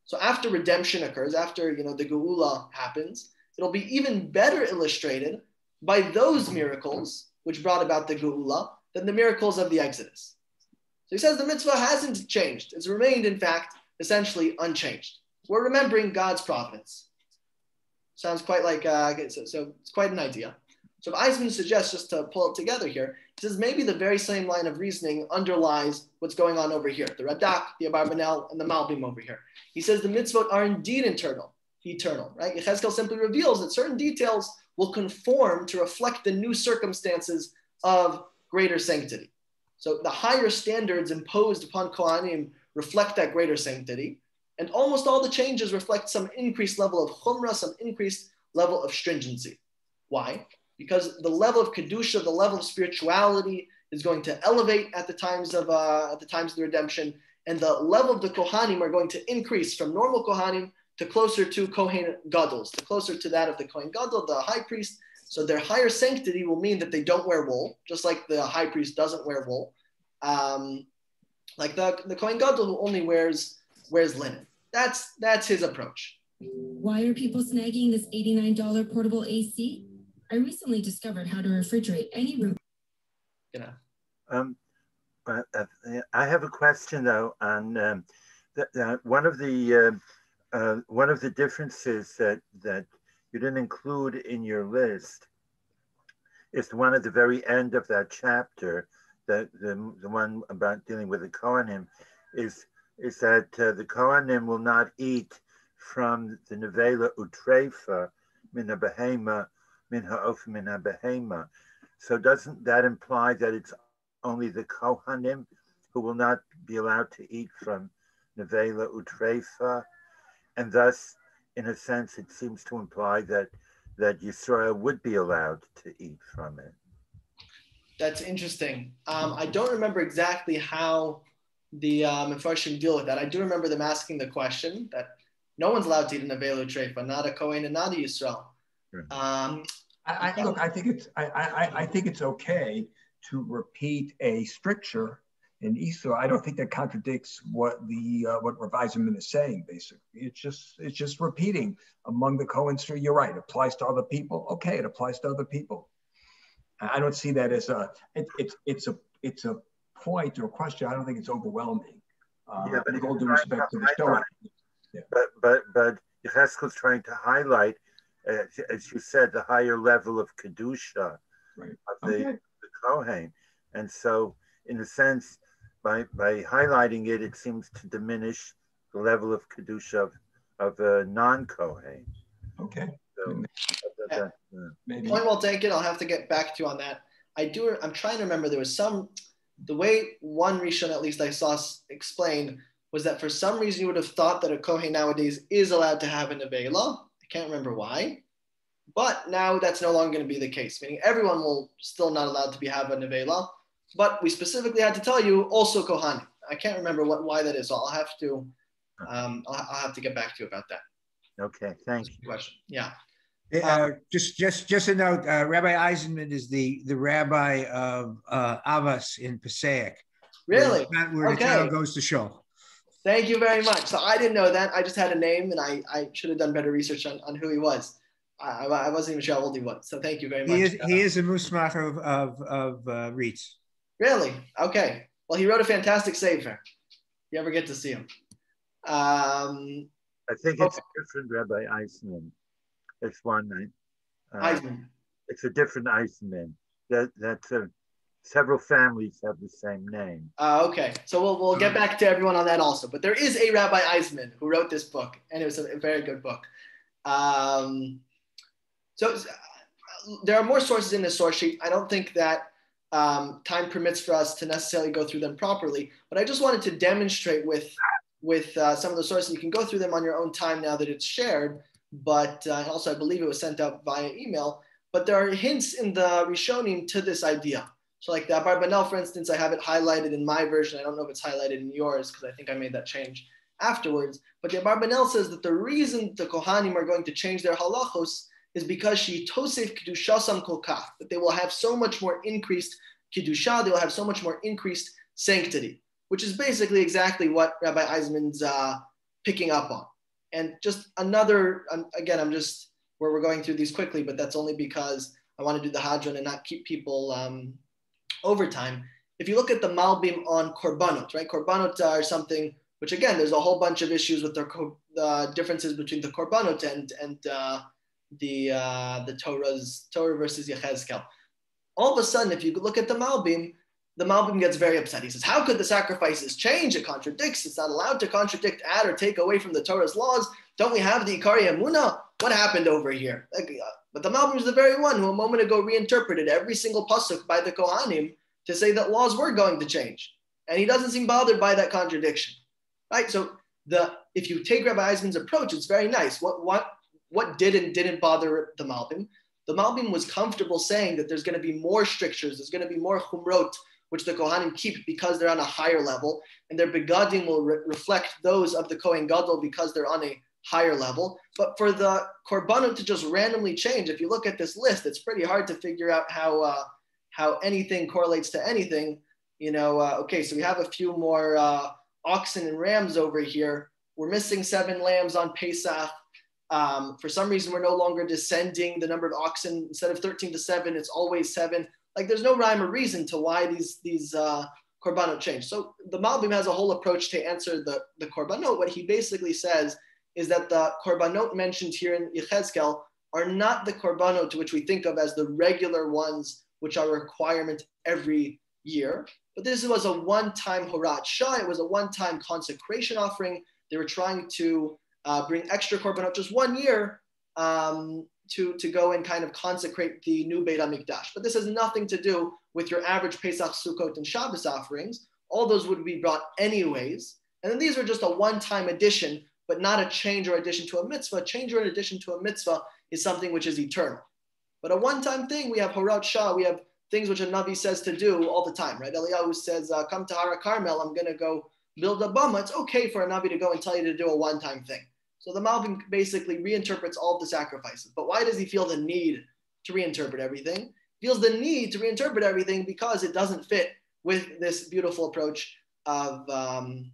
So after redemption occurs, after you know the geula happens, it'll be even better illustrated by those miracles which brought about the geula than the miracles of the Exodus. So he says the mitzvah hasn't changed; it's remained, in fact, essentially unchanged. We're remembering God's providence. Sounds quite like uh, so, so it's quite an idea. So Eisman suggests, just to pull it together here, he says maybe the very same line of reasoning underlies what's going on over here, the Radak, the Abarbanel, and the Malbim over here. He says the mitzvot are indeed internal, eternal, right? Yechezkel simply reveals that certain details will conform to reflect the new circumstances of greater sanctity. So the higher standards imposed upon Kohanim reflect that greater sanctity. And almost all the changes reflect some increased level of chumrah, some increased level of stringency. Why? Because the level of kedusha, the level of spirituality is going to elevate at the times of uh, at the times of the redemption, and the level of the kohanim are going to increase from normal kohanim to closer to kohen gadol, to closer to that of the kohen gadol, the high priest. So their higher sanctity will mean that they don't wear wool, just like the high priest doesn't wear wool. Um, like the, the kohen gadol who only wears wears linen. That's that's his approach. Why are people snagging this $89 portable AC? I recently discovered how to refrigerate any room. Yeah. Um, uh, I have a question though on um, the, uh, one of the uh, uh, one of the differences that that you didn't include in your list is the one at the very end of that chapter, that the, the one about dealing with the Kohanim, is is that uh, the Kohanim will not eat from the nevela utrefa min the behema min ha'of min ha'behema. So doesn't that imply that it's only the Kohanim who will not be allowed to eat from Nevela Utrefa? And thus, in a sense, it seems to imply that, that Yisrael would be allowed to eat from it. That's interesting. Um, I don't remember exactly how the um, deal with that. I do remember them asking the question that no one's allowed to eat an Nevela Utrefa, not a Kohen and not a Yisrael. Um, I, I, look, I think it's I, I, I think it's okay to repeat a stricture in Esau. I don't think that contradicts what the uh, what Rav is saying. Basically, it's just it's just repeating among the Cohens. You're right. It applies to other people. Okay, it applies to other people. I don't see that as a it, it's it's a it's a point or a question. I don't think it's overwhelming. Uh, yeah, but with all due respect to the Torah. Yeah. But but but Yecheskel's trying to highlight as, as you said, the higher level of kedusha right. of the, okay. the kohen, and so in a sense, by by highlighting it, it seems to diminish the level of kedusha of, of a non-kohen. Okay. So, yeah. Point well taken. I'll have to get back to you on that. I do. I'm trying to remember. There was some. The way one Rishon, at least I saw explained, was that for some reason you would have thought that a Kohen nowadays is allowed to have a Nevela. I can't remember why. But now that's no longer going to be the case, meaning everyone will still not allowed to be have a Nevela. But we specifically had to tell you also Kohanim. I can't remember what why that is. So I'll have to um, I'll, I'll, have to get back to you about that. Okay, thanks. Question. Yeah. Uh, just, just, just a note. Uh, rabbi Eisenman is the the rabbi of uh, Avos in Passaic. Really? Where, where okay. the town goes to show. Thank you very much. So I didn't know that. I just had a name, and I, I should have done better research on, on who he was. I, I wasn't even sure how old he was. So thank you very much. He is, he is a musmach of of, of uh, RIETS. Really? Okay. Well, he wrote a fantastic sefer. You ever get to see him? Um, I think it's a different Rabbi Eisenman. It's one night. Uh, Eisenman. It's a different Eisenman. That that's a several families have the same name. Uh, okay, so we'll, we'll get back to everyone on that also. But there is a Rabbi Eisenman who wrote this book, and it was a, very good book. Um, so there are more sources in this source sheet. I don't think that um, time permits for us to necessarily go through them properly, but I just wanted to demonstrate with with uh, some of the sources. You can go through them on your own time now that it's shared, but uh, also I believe it was sent out via email. But there are hints in the Rishonim to this idea. So like the Abarbanel, for instance, I have it highlighted in my version. I don't know if it's highlighted in yours because I think I made that change afterwards. But the Abarbanel says that the reason the Kohanim are going to change their halachos is because she tosef kedushasam kolkach, that they will have so much more increased kedusha, they will have so much more increased sanctity which is basically exactly what Rabbi Eisenman's uh, picking up on. And just another, um, again, I'm just where we're going through these quickly, but that's only because I want to do the Hadran and not keep people um, overtime. If you look at the Malbim on Korbanot, right? Korbanot are something which, again, there's a whole bunch of issues with the uh, differences between the Korbanot and, and uh, the, uh, the Torah's Torah versus Yechezkel. All of a sudden, if you look at the Malbim, the Malbim gets very upset. He says, How could the sacrifices change? It contradicts. It's not allowed to contradict, add, or take away from the Torah's laws. Don't we have the Ikari Amuna? What happened over here? Uh, but the Malbim is the very one who a moment ago reinterpreted every single pasuk by the Kohanim to say that laws were going to change. And he doesn't seem bothered by that contradiction. Right? So the if you take Rabbi Eisenman's approach, it's very nice. What what what did and didn't bother the Malbim? The Malbim was comfortable saying that there's going to be more strictures, there's going to be more chumrot, which the Kohanim keep because they're on a higher level, and their begadim will re- reflect those of the Kohen Gadol because they're on a higher level. But for the korbanot to just randomly change, if you look at this list, it's pretty hard to figure out how uh, how anything correlates to anything. You know, uh, okay, so we have a few more uh, oxen and rams over here. We're missing seven lambs on Pesach. Um, for some reason, we're no longer descending the number of oxen. Instead of 13 to 7, it's always 7. Like there's no rhyme or reason to why these these uh, korbanot change. So the Malbim has a whole approach to answer the, the korbanot. What he basically says is that the korbanot mentioned here in Yechezkel are not the korbanot to which we think of as the regular ones, which are a requirement every year. But this was a one-time horat shah. It was a one-time consecration offering. They were trying to uh, bring extra korbanot just one year um, to, to go and kind of consecrate the new Beit HaMikdash. But this has nothing to do with your average Pesach, Sukkot, and Shabbos offerings. All those would be brought anyways. And then these are just a one-time addition, but not a change or addition to a mitzvah. A change or an addition to a mitzvah is something which is eternal. But a one-time thing, we have Horat Shah, we have things which a Navi says to do all the time, right? Eliyahu says, uh, come to Hara Carmel, I'm going to go build a bama. It's okay for a Navi to go and tell you to do a one-time thing. So the Malbim basically reinterprets all of the sacrifices. But why does he feel the need to reinterpret everything? He feels the need to reinterpret everything because it doesn't fit with this beautiful approach of um,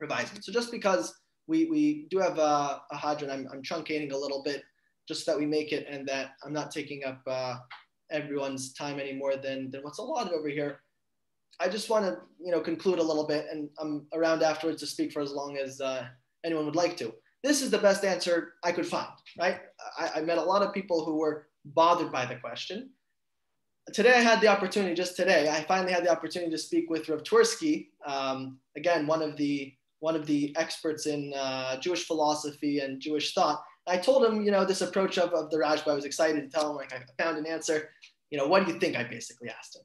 revising. So just because we, we do have a, a hadran, I'm, I'm truncating a little bit just so that we make it and that I'm not taking up uh, everyone's time any more than, than what's allotted over here. I just want to, you know, conclude a little bit, and I'm around afterwards to speak for as long as uh, anyone would like to. this is the best answer I could find, right? I, I met a lot of people who were bothered by the question. Today, I had the opportunity, just today, I finally had the opportunity to speak with Rav Twersky, um, again, one of the one of the experts in uh, Jewish philosophy and Jewish thought. I told him, you know, this approach of, of the Rashba. I was excited to tell him, like, I found an answer. You know, what do you think? I basically asked him.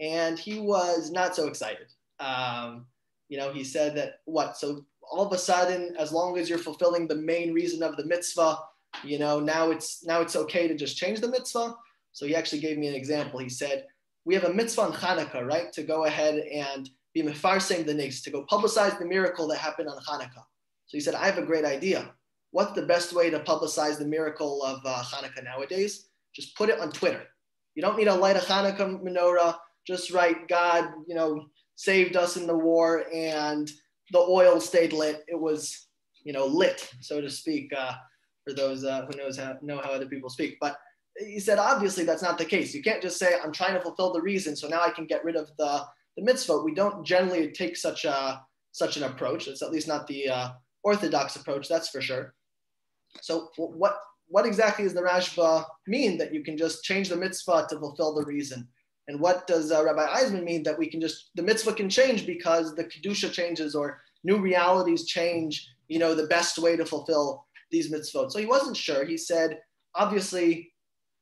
And he was not so excited. Um, you know, he said that, what? So all of a sudden, as long as you're fulfilling the main reason of the mitzvah, you know, now it's now it's okay to just change the mitzvah. So he actually gave me an example. He said, we have a mitzvah on Hanukkah, right? To go ahead and be mefarsem the nigs, to go publicize the miracle that happened on Hanukkah. So he said, I have a great idea. What's the best way to publicize the miracle of uh, Hanukkah nowadays? Just put it on Twitter. You don't need to light a Hanukkah menorah. Just write, God, you know, saved us in the war and the oil stayed lit. It was, you know, lit, so to speak, uh, for those uh, who knows how, know how other people speak. But he said, obviously, that's not the case. You can't just say, I'm trying to fulfill the reason, so now I can get rid of the, the mitzvah. We don't generally take such a such an approach. It's at least not the uh, orthodox approach, that's for sure. So what what exactly does the Rashba mean that you can just change the mitzvah to fulfill the reason? And what does uh, Rabbi Eisman mean that we can just, the mitzvah can change because the Kedusha changes or new realities change, you know, the best way to fulfill these mitzvot. So he wasn't sure. He said, obviously,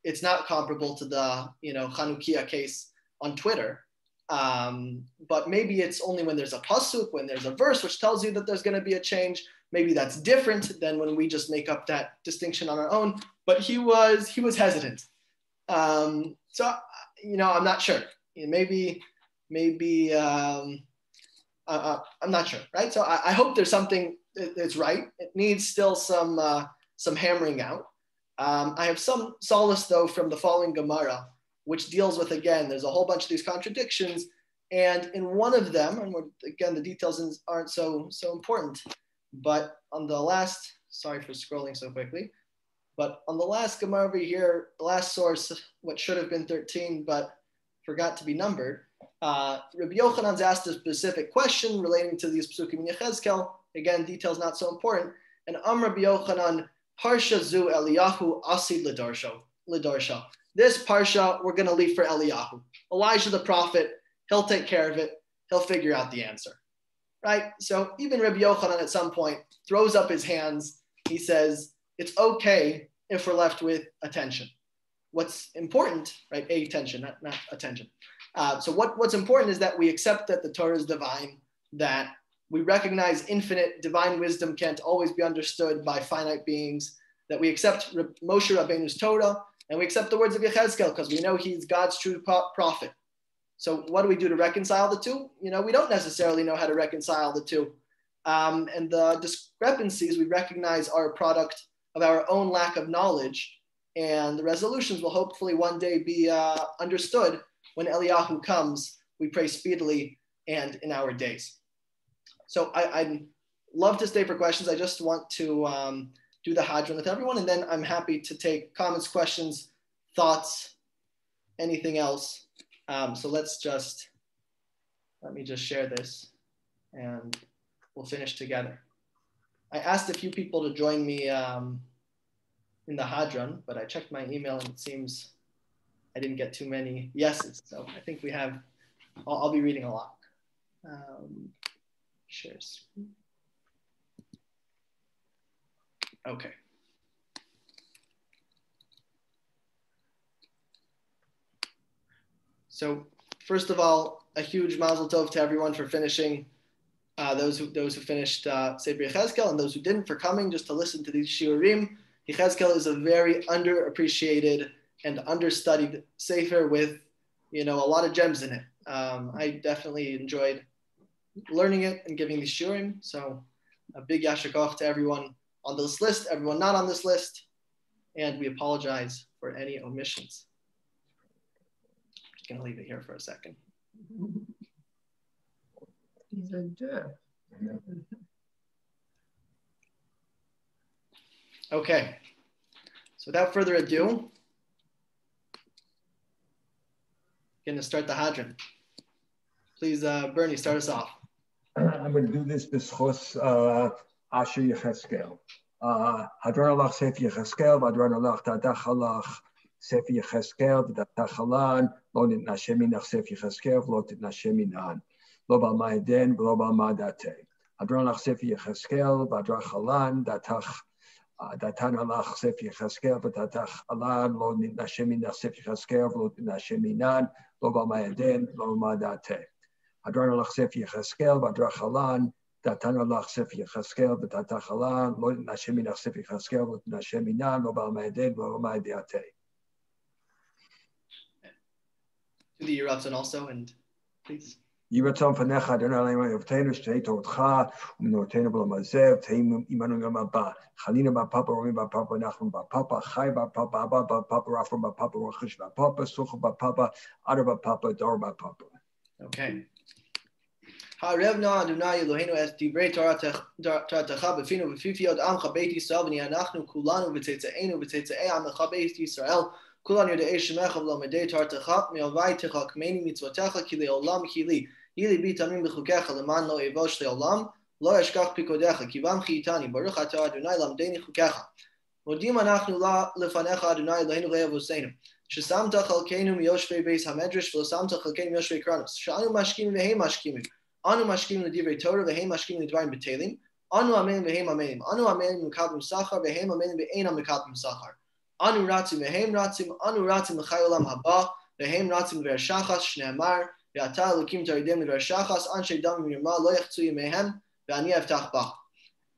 it's not comparable to the, you know, Chanukia case on Twitter. Um, but maybe it's only when there's a pasuk, when there's a verse which tells you that there's going to be a change. Maybe that's different than when we just make up that distinction on our own. But he was he was hesitant. Um, so you know, I'm not sure. maybe, maybe um, uh, uh, I'm not sure, right? So I, I, hope there's something that's right. It needs still some uh, some hammering out. Um, I have some solace though from the following Gemara, which deals with again. There's a whole bunch of these contradictions, and in one of them, and again the details aren't so so important, but on the last, sorry for scrolling so quickly. But on the last Gemara over here, last source, what should have been 13, but forgot to be numbered, uh, Rabbi Yochanan's asked a specific question relating to these psukim in Yechezkel. Again, details not so important. And Am Rabbi Yochanan, Parsha zu Eliyahu asid lidarsha. This parsha we're going to leave for Eliyahu. Elijah the prophet, he'll take care of it. He'll figure out the answer. Right? So even Rabbi Yochanan at some point throws up his hands. He says, it's okay if we're left with attention. What's important, right? A attention, not, not attention. Uh, so what, what's important is that we accept that the Torah is divine, that we recognize infinite divine wisdom can't always be understood by finite beings, that we accept Moshe Rabbeinu's Torah, and we accept the words of Yechezkel because we know he's God's true prophet. So what do we do to reconcile the two? You know, we don't necessarily know how to reconcile the two. Um, and the discrepancies we recognize are a product of our own lack of knowledge. And the resolutions will hopefully one day be uh, understood when Eliyahu comes. We pray speedily and in our days. So I, would love to stay for questions. I just want to um, do the Hadran with everyone, and then I'm happy to take comments, questions, thoughts, anything else. Um, so let's just, let me just share this and we'll finish together. I asked a few people to join me um, in the Hadran, but I checked my email and it seems I didn't get too many yeses. So I think we have, I'll, I'll be reading a lot. Um, share screen. Okay. So first of all, a huge mazel tov to everyone for finishing uh, those who those who finished uh, Sefer Yechezkel and those who didn't for coming just to listen to these shiurim. Yechezkel is a very underappreciated and understudied Sefer with, you know, a lot of gems in it. Um, I definitely enjoyed learning it and giving these shiurim. So a big yasher koach to everyone on this list, everyone not on this list, and we apologize for any omissions. Just gonna leave it here for a second. He's a jerk. Okay, so without further ado, going to start the Hadran. Please, uh, Bernie, start us off. I'm going to do this b'schos uh, Asher Yecheskel. Hadron alach Sefer Yecheskel, Hadron alach Dadach alach Sefer Yecheskel, Dadach alan, Lo nitnashem minach Sefer Yecheskel, Lo titnashem minan. Lo bal ma'eden, Lo bal ma'date. Hadron alach Sefer Yecheskel, Vadrach alan, Datach דתן הלך ספר יחזקאל ותתך עלן, לא נתנשם מן ספר יחזקאל ולא תנשם מינן, לא במעדן, לא במעדתה. הדרן הלך ספר יחזקאל והדרך עלן, דתן הלך ספר יחזקאל ותתך עלן, לא נתנשם מן ספר יחזקאל ולא תנשם מינן, לא במעדן, לא במעדתה. To the Yerabzin also, and please. יהי רצון פניך, אדוני עלינו אבותינו, שתהי תורתך ומנורתנו בעולם הזה, ותהי עמנו גם הבא. חלינו בפאפה, רואים בפאפה, אנחנו בפאפה, חי בפאפה, אבא בפאפה, רפו בפאפה, רכש בפאפה, סוכו בפאפה, עדר בפאפה, דור בפאפה. Okay. הערב נא אדוני אלוהינו את דברי תורתך בפינו ובפיפי עוד עמך בית ישראל ונהיה אנחנו כולנו וצאצאינו וצאצאי עמך בית ישראל כולנו יודעי שמך ולומדי תורתך מהלוואי תחכמני מצוותיך כי לעולם כי לי יהי ליבי תמים בחוקיך למען לא אבוש לעולם, לא אשכח פיקודיך, כי בם חייתני, ברוך אתה אדוני למדני חוקיך. מודים אנחנו לפניך אדוני אלוהינו לאבוסינו, ששמת חלקנו מיושבי בית המדרש ולא שמת חלקנו מיושבי קרנוס, שאנו משכימים והם משכימים, Anu mashkim l'divrei Torah v'hem mashkim l'dvarim betelim. Anu amen v'hem amenim. Anu amen mekabim sachar v'hem amenim v'enam mekabim sachar. Anu ratzim v'hem ratzim. Anu ratzim l'chay olam haba v'hem ratzim v'ershachas shne'amar v'ata l'ukim taridem v'ershachas anshe dam v'yirma lo yechzu yimehem v'ani evtach bach.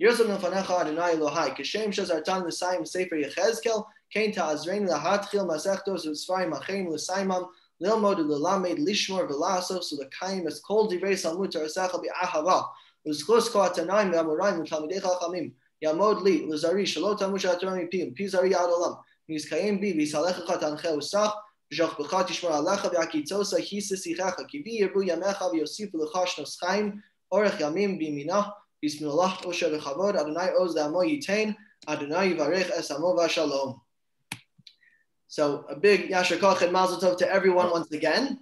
Yerzum lefanecha Adonai Elohai kishem shazartan l'sayim sefer Yechezkel kein ta'azrein l'hatchil masechtos v'sfarim achim l'saimam אחרים לסיימם, ללמוד וללמד, לשמור ולעשות, ולקיים את כל דברי סלמוד תרסך באהבה, ולזכוס כל התנאים והמוראים ותלמידי חכמים, יעמוד לי, לזרי, שלא תמות של התורה מפיהם, פי זרי עד עולם, ויזכאים בי, ויסלח לך תנחה וסך, ושכבך תשמור עליך והקיצוס היסס שיחך, כי בי ירבו ימיך ויוסיפו לך שנות חיים, אורך ימים בימינה, בשמאלך עושר וכבוד, אדוני עוז לעמו ייתן, אדוני יברך את עמו והשלום. so a big Yasher Koch and Mazel Tov to everyone once again.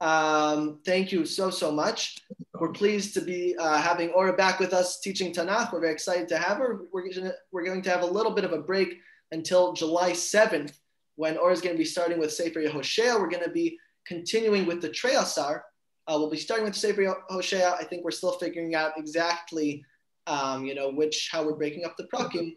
Um, thank you so, so much. We're pleased to be uh, having Ora back with us teaching Tanakh. We're very excited to have her. We're, gonna, we're going to have a little bit of a break until July 7th when Ora is going to be starting with Sefer Yehoshea. We're going to be continuing with the Trei Asar. Uh, we'll be starting with Sefer Yehoshea. I think we're still figuring out exactly, um, you know, which how we're breaking up the prakim.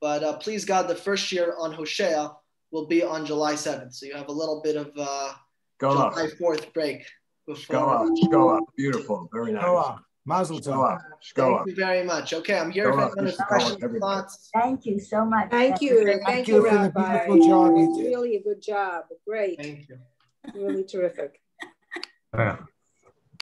But uh, please God, the first year on Hosea will be on July 7th. So you have a little bit of uh, Go July up. 4th break. Before. Go up. Go up. Beautiful. Very nice. Go up. Mazel Go tov. up. Go Thank up. you very much. Okay, I'm here Go if up. anyone has Mr. Cohen, questions, everybody. thoughts. Thank you so much. Thank you. Thank Thank you you, for the Rabbi. beautiful job you did. Really a good job. Great. Thank you. Really terrific. Yeah.